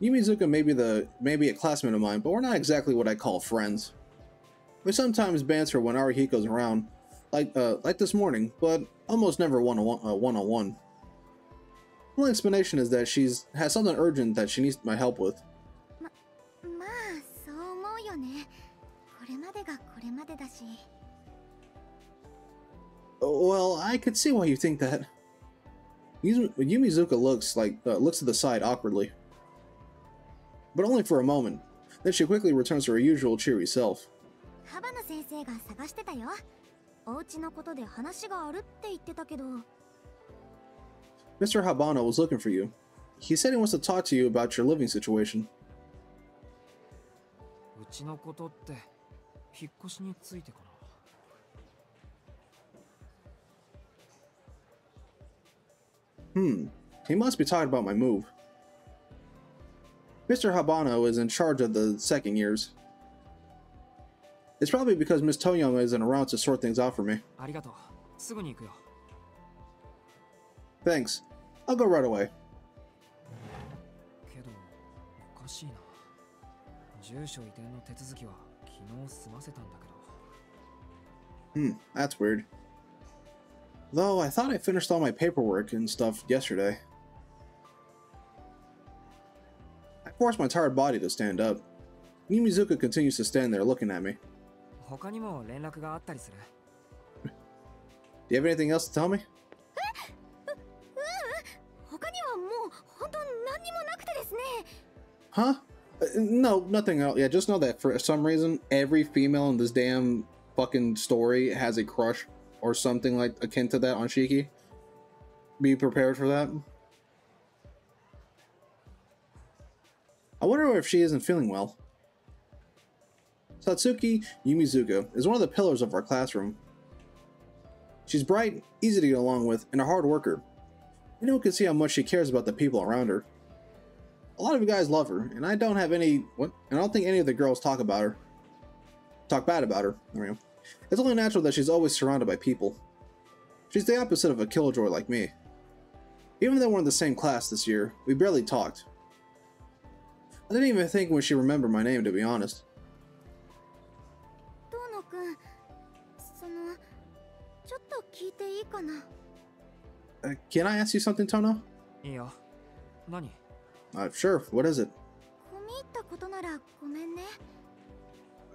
Yumizuka may be, the, may be a classmate of mine, but we're not exactly what I call friends. We sometimes banter when Arihiko's around, like uh, like this morning, but almost never uh, one on one. Uh, one on one. Only explanation is that she's has something urgent that she needs my help with. Well, I could see why you think that. Yumizuka looks like uh, looks to the side awkwardly, but only for a moment. Then she quickly returns to her usual cheery self. Mr. sensei Habano was looking for you. He said he wants to talk to you about your living situation. Hmm, he must be talking about my move. Mr. Habano is in charge of the second years. It's probably because Miss Toyama isn't around to sort things out for me. Thanks. I'll go right away. Hmm, that's weird. Though I thought I finished all my paperwork and stuff yesterday. I forced my tired body to stand up. Yumizuka continues to stand there looking at me. Do you have anything else to tell me? Huh? Uh, no, nothing else. Yeah, just know that for some reason, every female in this damn fucking story has a crush or something like akin to that on Shiki. Be prepared for that. I wonder if she isn't feeling well. Satsuki Yumizuka is one of the pillars of our classroom. She's bright, easy to get along with, and a hard worker. Anyone can see how much she cares about the people around her. A lot of you guys love her, and I don't have any. What? And I don't think any of the girls talk about her. Talk bad about her. There we go. It's only natural that she's always surrounded by people. She's the opposite of a killjoy like me. Even though we're in the same class this year, we barely talked. I didn't even think when she remembered my name, to be honest. Uh, can I ask you something, Tono? Yeah. Uh, sure, what is it?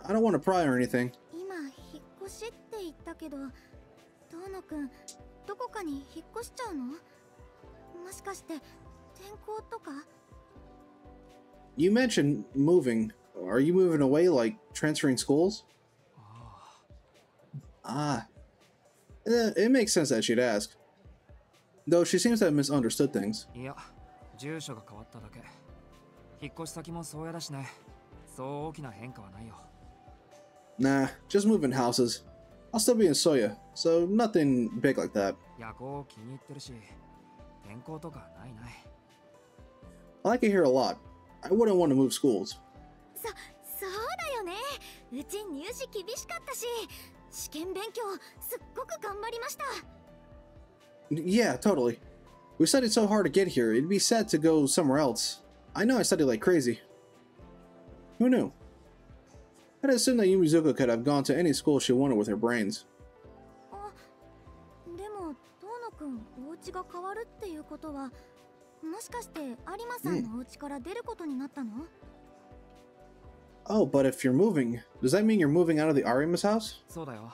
I don't want to pry or anything. 今引っ越しって言ったけど遠野くんどこかに引っ越しちゃうのもしかして転校とか You mentioned moving. Are you moving away, like transferring schools? Ah. Eh, It makes sense that she'd ask. Though she seems to have misunderstood things. いや住所が変わっただけ引っ越し先もそうやだしねそう大きな変化はないよ Nah, just moving houses. I'll still be in Soya, so nothing big like that. 夜行気に入ってるし転校とかないない I like it here a lot. I wouldn't want to move schools. そそうだよねうち入試厳しかったし試験勉強すっごく頑張りました Yeah, totally. We studied so hard to get here, it'd be sad to go somewhere else. I know I studied like crazy. Who knew? I'd assume that Yumizuka could have gone to any school she wanted with her brains. あでも遠野くんお家が変わるっていうことはもしかして有馬さんのお家から出ることになったの、 Oh, but if you're moving, does that mean you're moving out of the Arima's house? そうだよ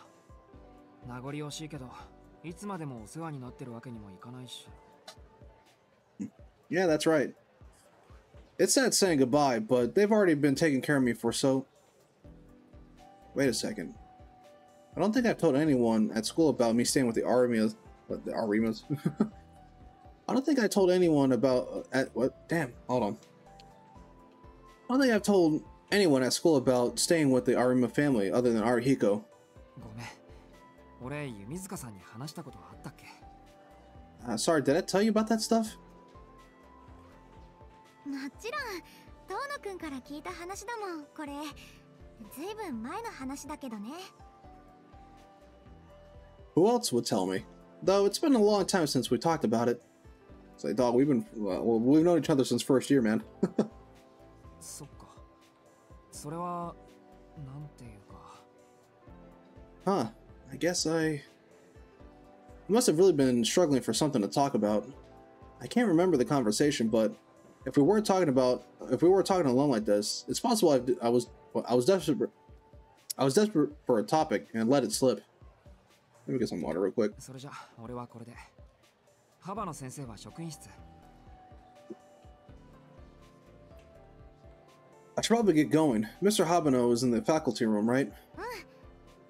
名残惜しいけどいつまでもお世話になってるわけにもいかないし Yeah, that's right. It's sad saying goodbye, but they've already been taking care of me for so. Wait a second. I don't think I've told anyone at school about me staying with the Arimas. What, the Arimas? I don't think I told anyone about. Uh, at what? Damn, hold on. I don't think I've told anyone at school about staying with the Arima family other than Arihiko. ごめん俺弓塚さんに話したことあったっけ Uh, sorry, did I tell you about that stuff? もちろん遠野くんから聞いた話だもんこれ ずいぶん前の話だけどね Who else would tell me? Though it's been a long time since we talked about it. So, dog, we've been well, we've known each other since first year, man. そっかそれはなんていうか huh? I guess I I must have really been struggling for something to talk about. I can't remember the conversation, but if we were talking about if we were talking alone like this, it's possible I, I was I was desperate I was desperate for a topic and let it slip. Let me get some water real quick. それじゃ俺はこれで幅野先生は職員室 I should probably get going. Mr. Habano is in the faculty room, right?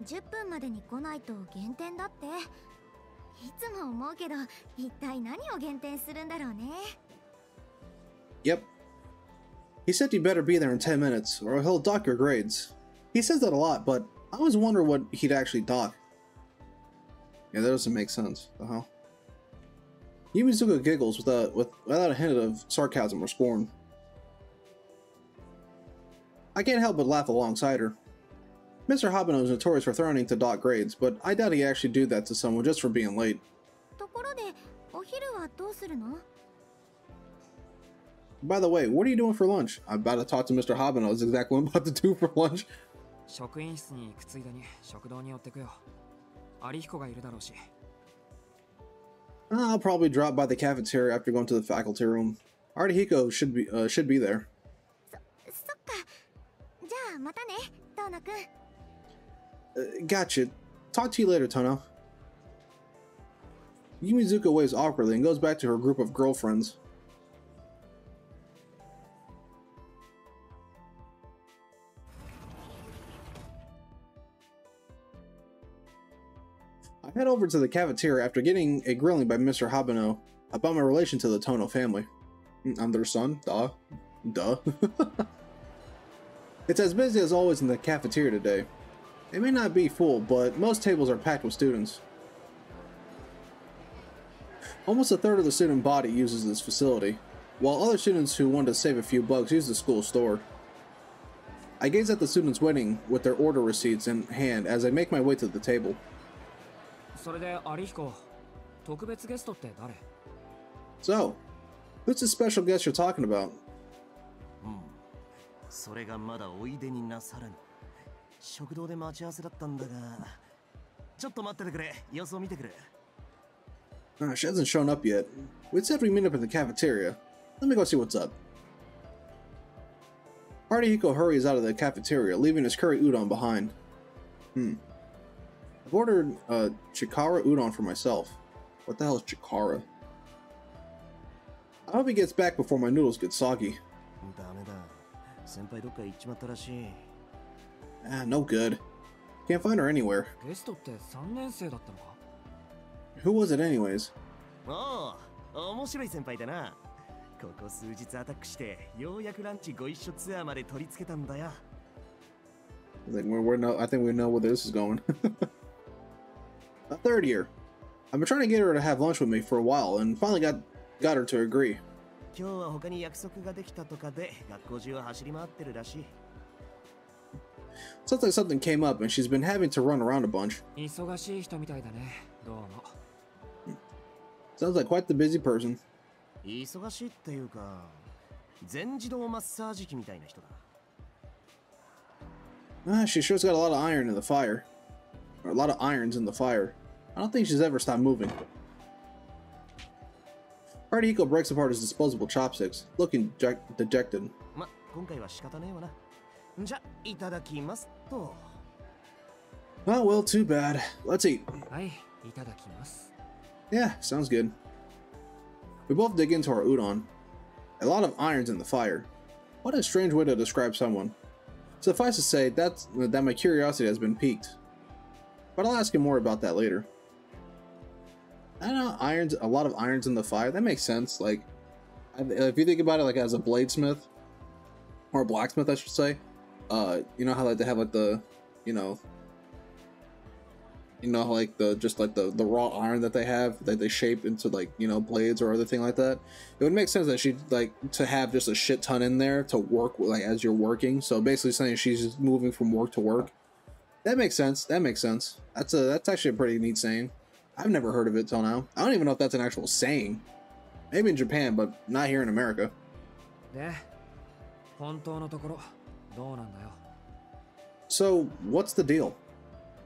10分までに来ないと減点だっていつも思うけど一体何を減点するんだろうね Yep. he said you better be there in 10 minutes, or he'll dock your grades. He says that a lot, but I always wonder what he'd actually dock. Yeah, that doesn't make sense. The hell? Yumizuka giggles without, with, without a hint of sarcasm or scorn. I can't help but laugh alongside her. Mr. Habano is notorious for threatening to dock grades, but I doubt he'd actually do that to someone just for being late. By the way, what are you doing for lunch? I'm about to talk to Mr. Habano. That's exactly what I'm about to do for lunch. Ah, I'll probably drop by the cafeteria after going to the faculty room. Arihiko should be uh, should be there. Uh, gotcha. Talk to you later, Tono. Yumizuka waves awkwardly and goes back to her group of girlfriends. I head over to the cafeteria after getting a grilling by Mr. Habano about my relation to the Tono family. Mm, I'm their son, duh. Duh. it's as busy as always in the cafeteria today. It may not be full, but most tables are packed with students. Almost a third of the student body uses this facility, while other students who want to save a few bucks use the school store. I gaze at the students waiting with their order receipts in hand as I make my way to the table. それで有彦特別ゲストって誰 So, who's the special guest you're talking about? Hmm. それがまだおいでになさらぬ食堂で待ち合わせだったんだがちょっと待っててくれ様子を見てくる she hasn't shown up yet. We said we meet up at the cafeteria. Let me go see what's up. Arihiko hurries out of the cafeteria, leaving his curry udon behind. Hmm. I've ordered uh, Chikara udon for myself. What the hell is Chikara? I hope he gets back before my noodles get soggy. ダメだ先輩どっか行っちまったらしい Ah, no good. Can't find her anywhere. ゲストって3年生だったのか Who was it anyways? おお面白い先輩だなここ数日アタックしてようやくランチご一緒ツアーまで取り付けたんだよ I think we're, we're no, I think we know where this is going. a third year. I've been trying to get her to have lunch with me for a while, and finally got got her to agree. 今日は他に約束ができたとかで学校中を走り回ってるらしい Sounds like something came up, and she's been having to run around a bunch. 忙しい人みたいだねどうも Sounds like quite the busy person. 忙しいっていうか全自動マッサージ機みたいな人だ Ah, she sure's got a lot of iron in the fire, or a lot of irons in the fire. I don't think she's ever stopped moving. Arihiko breaks apart his disposable chopsticks, looking de dejected. Oh well, too bad. Let's eat. Yeah, sounds good. We both dig into our udon. A lot of irons in the fire. What a strange way to describe someone. Suffice to say, that's, that my curiosity has been piqued. But I'll ask him more about that later. I don't know, irons, a lot of irons in the fire, that makes sense. Like, if you think about it like as a bladesmith, or a blacksmith, I should say. Uh, you know how like they have like the, you know, you know like the just like the the raw iron that they have that they shape into like you know blades or other thing like that. It would make sense that she'd like to have just a shit ton in there to work with, like as you're working. So basically saying she's moving from work to work. That makes sense. That makes sense. That's a that's actually a pretty neat saying. I've never heard of it till now. I don't even know if that's an actual saying. Maybe in Japan, but not here in America. で本当のところどうなんだよ So what's the deal?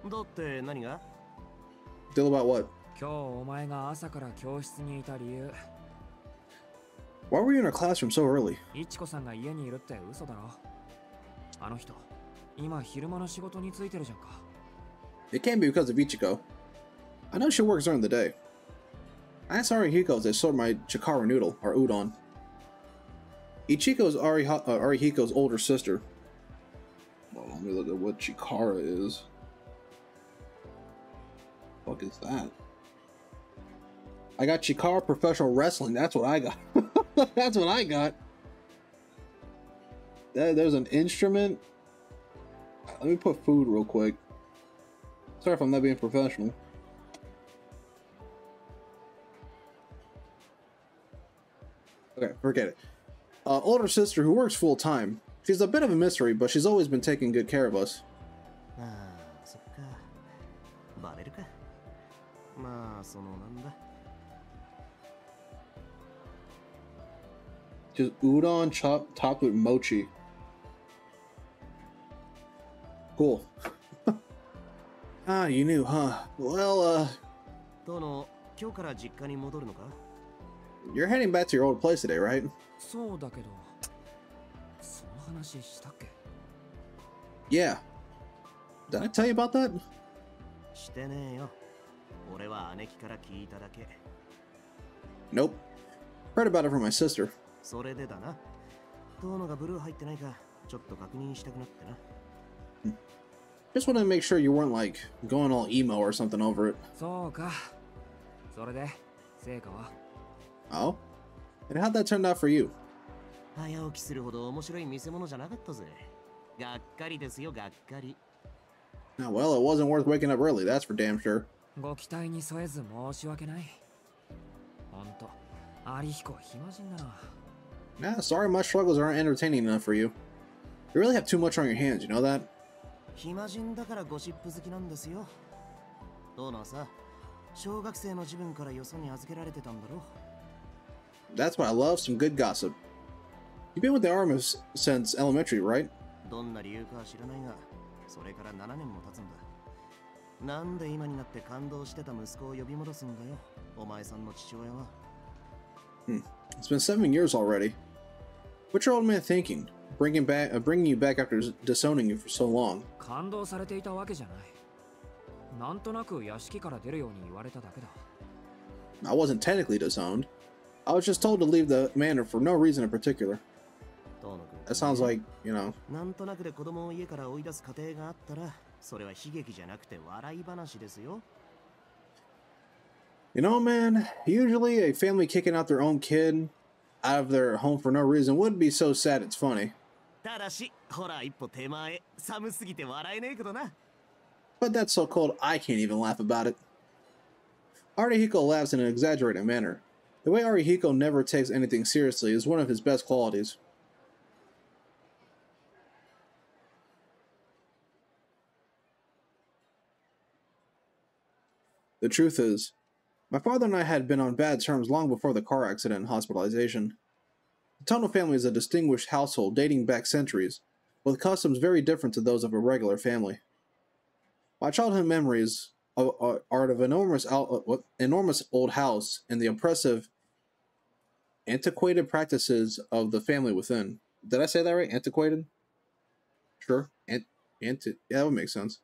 だって何が Deal about what? 今日お前が朝から教室にいた理由 Why were you in our classroom so early? いちこさんが家にいるって嘘だろあの人今昼間の仕事についてるじゃんか It can't be because of Ichiko. I know she works during the day. I asked Arihiko they sold my Chikara noodle, or udon. Ichiko is Ari, uh, Arihiko's older sister. Well, let me look at what Chikara is. Fuck is that? I got Chikara Professional Wrestling. That's what I got. That's what I got. There- There's an instrument. Let me put food real quick. Sorry if I'm not being professional. Okay, forget it. Uh, older sister who works full time. She's a bit of a mystery, but she's always been taking good care of us. ああそっかバレるかまあそのなんだ Just udon chop topped with mochi. Cool. ah, you knew, huh? Well, uh, 殿今日から実家に戻るのか you're heading back to your old place today, right? そうだけどその話したっけ Yeah. Did I tell you about that? してねえよ俺は姉貴から聞いただけ Nope. Heard about it from my sister. それでだな殿がブルー入ってないかちょっと確認したくなってな Just wanted to make sure you weren't like going all emo or something over it. そうかそれで成果は Oh? And how'd that turn out for you? 早起きするほど面白い見せ物じゃなかったぜがっかりですよがっかり Oh, well, it wasn't worth waking up early, that's for damn sure. ご期待に添えず申し訳ないほんと有彦暇人だな Nah, sorry my struggles aren't entertaining enough for you. You really have too much on your hands, you know that? 暇人だからゴシップ好きなんですよ殿はさ小学生の自分からよそに預けられてたんだろ that's why I love some good gossip. You've been with the Arima since elementary, right? どんな理由かは知らないが、それから7年も経つんだ。なんで今になって感動してた息子を呼び戻すんだよ、お前さんの父親は。Hmm. It's been seven years already. What's your old man thinking? Bringing back, uh, bringing you back after disowning you for so long. I wasn't technically disowned. I was just told to leave the manor for no reason in particular. 遠野君 That sounds like, you know, なんとなくで子供を家から追い出す過程があったらそれは悲劇じゃなくて笑い話ですよ you know, man. Usually, a family kicking out their own kid out of their home for no reason would be so sad it's funny. ただしほら一歩手前寒すぎて笑えねえけどな But that's so cold I can't even laugh about it. Arihiko laughs in an exaggerated manner. The way Arihiko never takes anything seriously is one of his best qualities. The truth is, my father and I had been on bad terms long before the car accident and hospitalization. The Tohno family is a distinguished household dating back centuries, with customs very different to those of a regular family. My childhood memories are, of an enormous uh, enormous old house and the oppressive, antiquated practices of the family within. Did I say that right? Antiquated. Sure. Ant, anti. Yeah, that would make sense.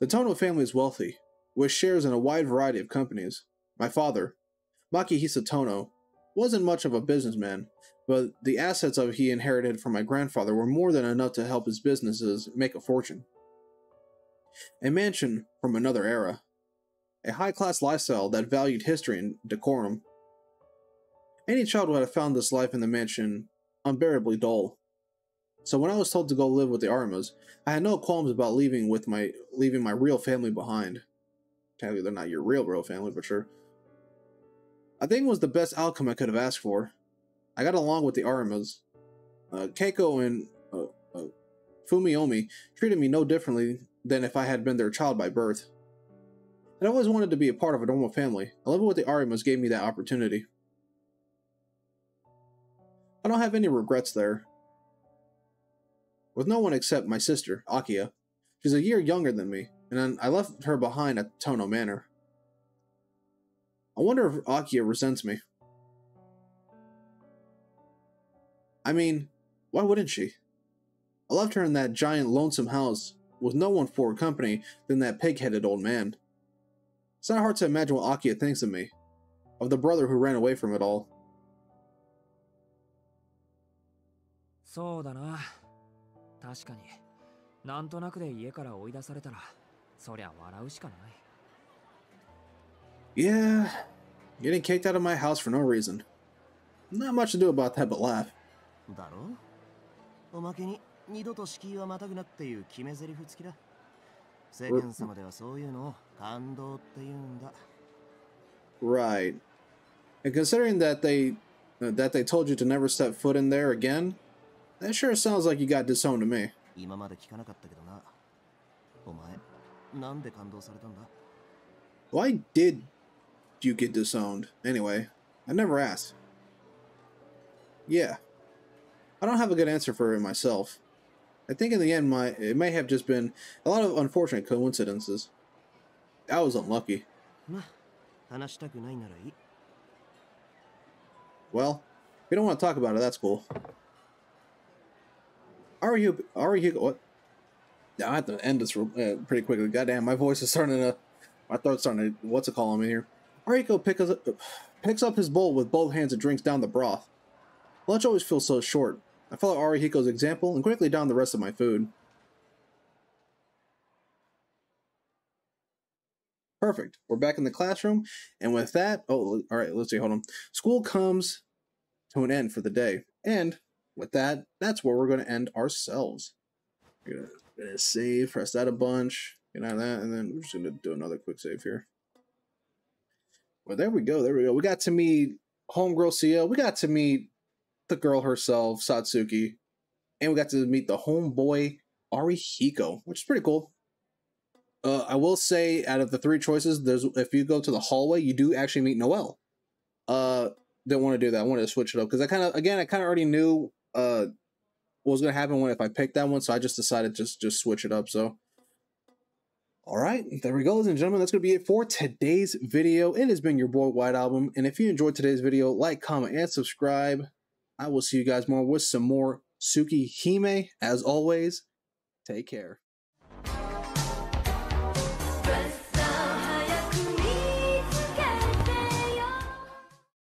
The Tohno family is wealthy, with shares in a wide variety of companies. My father, Makihisa Tohno, wasn't much of a businessman, but the assets of he inherited from my grandfather were more than enough to help his businesses make a fortune. A mansion from another era, a high class lifestyle that valued history and decorum. Any child would have found this life in the mansion unbearably dull. So when I was told to go live with the Arimas, I had no qualms about leaving with my leaving my real family behind. Technically, they're not your real real family, but sure. I think it was the best outcome I could have asked for. I got along with the Arimas. Uh, Keiko and uh, uh, Fumiomi treated me no differently than if I had been their child by birth. I always wanted to be a part of a normal family. I living with the Arimas gave me that opportunity. I don't have any regrets there. With no one except my sister, Akiha. She's a year younger than me, and I left her behind at Tohno Manor. I wonder if Akiha resents me. I mean, why wouldn't she? I left her in that giant lonesome house with no one for company than that pig-headed old man. It's not hard to imagine what Akiha thinks of me, of the brother who ran away from it all. Yeah, Getting kicked out of my house for no reason. Not much to do about that but laugh. だろおまけに、二度と敷居はまたぐなっていう決め台詞付きだ。世間様ではそういうのを感動って言うんだ Right. And considering that they that they told you to never step foot in there again, that sure sounds like you got disowned to me. 今まで聞かなかったけどなお前なんで感動されたんだ Why did you get disowned? Anyway, I never asked. Yeah. I don't have a good answer for it myself. I think in the end, my it may have just been a lot of unfortunate coincidences. I was unlucky. Well, we don't want to talk about it. That's cool. Are you? Are you? What? I have to end this uh, pretty quickly. Goddamn, my voice is starting to. My throat's starting to. What's it called in here? Arihiko picks up picks up his bowl with both hands and drinks down the broth. Lunch always feels so short. I follow Arihiko's example and quickly down the rest of my food. Perfect. We're back in the classroom, and with that, oh, all right. Let's see. Hold on. School comes to an end for the day, and with that, that's where we're going to end ourselves. We're gonna, gonna save, press that a bunch, get out of that, and then we're just gonna do another quick save here. Well, there we go. There we go. We got to meet homegirl Ciel. We got to meet the girl herself, Satsuki, and we got to meet the homeboy Arihiko, which is pretty cool. Uh, I will say, out of the three choices, there's if you go to the hallway, you do actually meet Noel. Uh, didn't want to do that. I wanted to switch it up because I kind of, again, I kind of already knew uh what was gonna happen when if I picked that one, so I just decided just just switch it up. So, all right, there we go, ladies and gentlemen. That's gonna be it for today's video. It has been your boy White Album, and if you enjoyed today's video, like, comment, and subscribe. I will see you guys more with some more Suki Hime. As always, take care.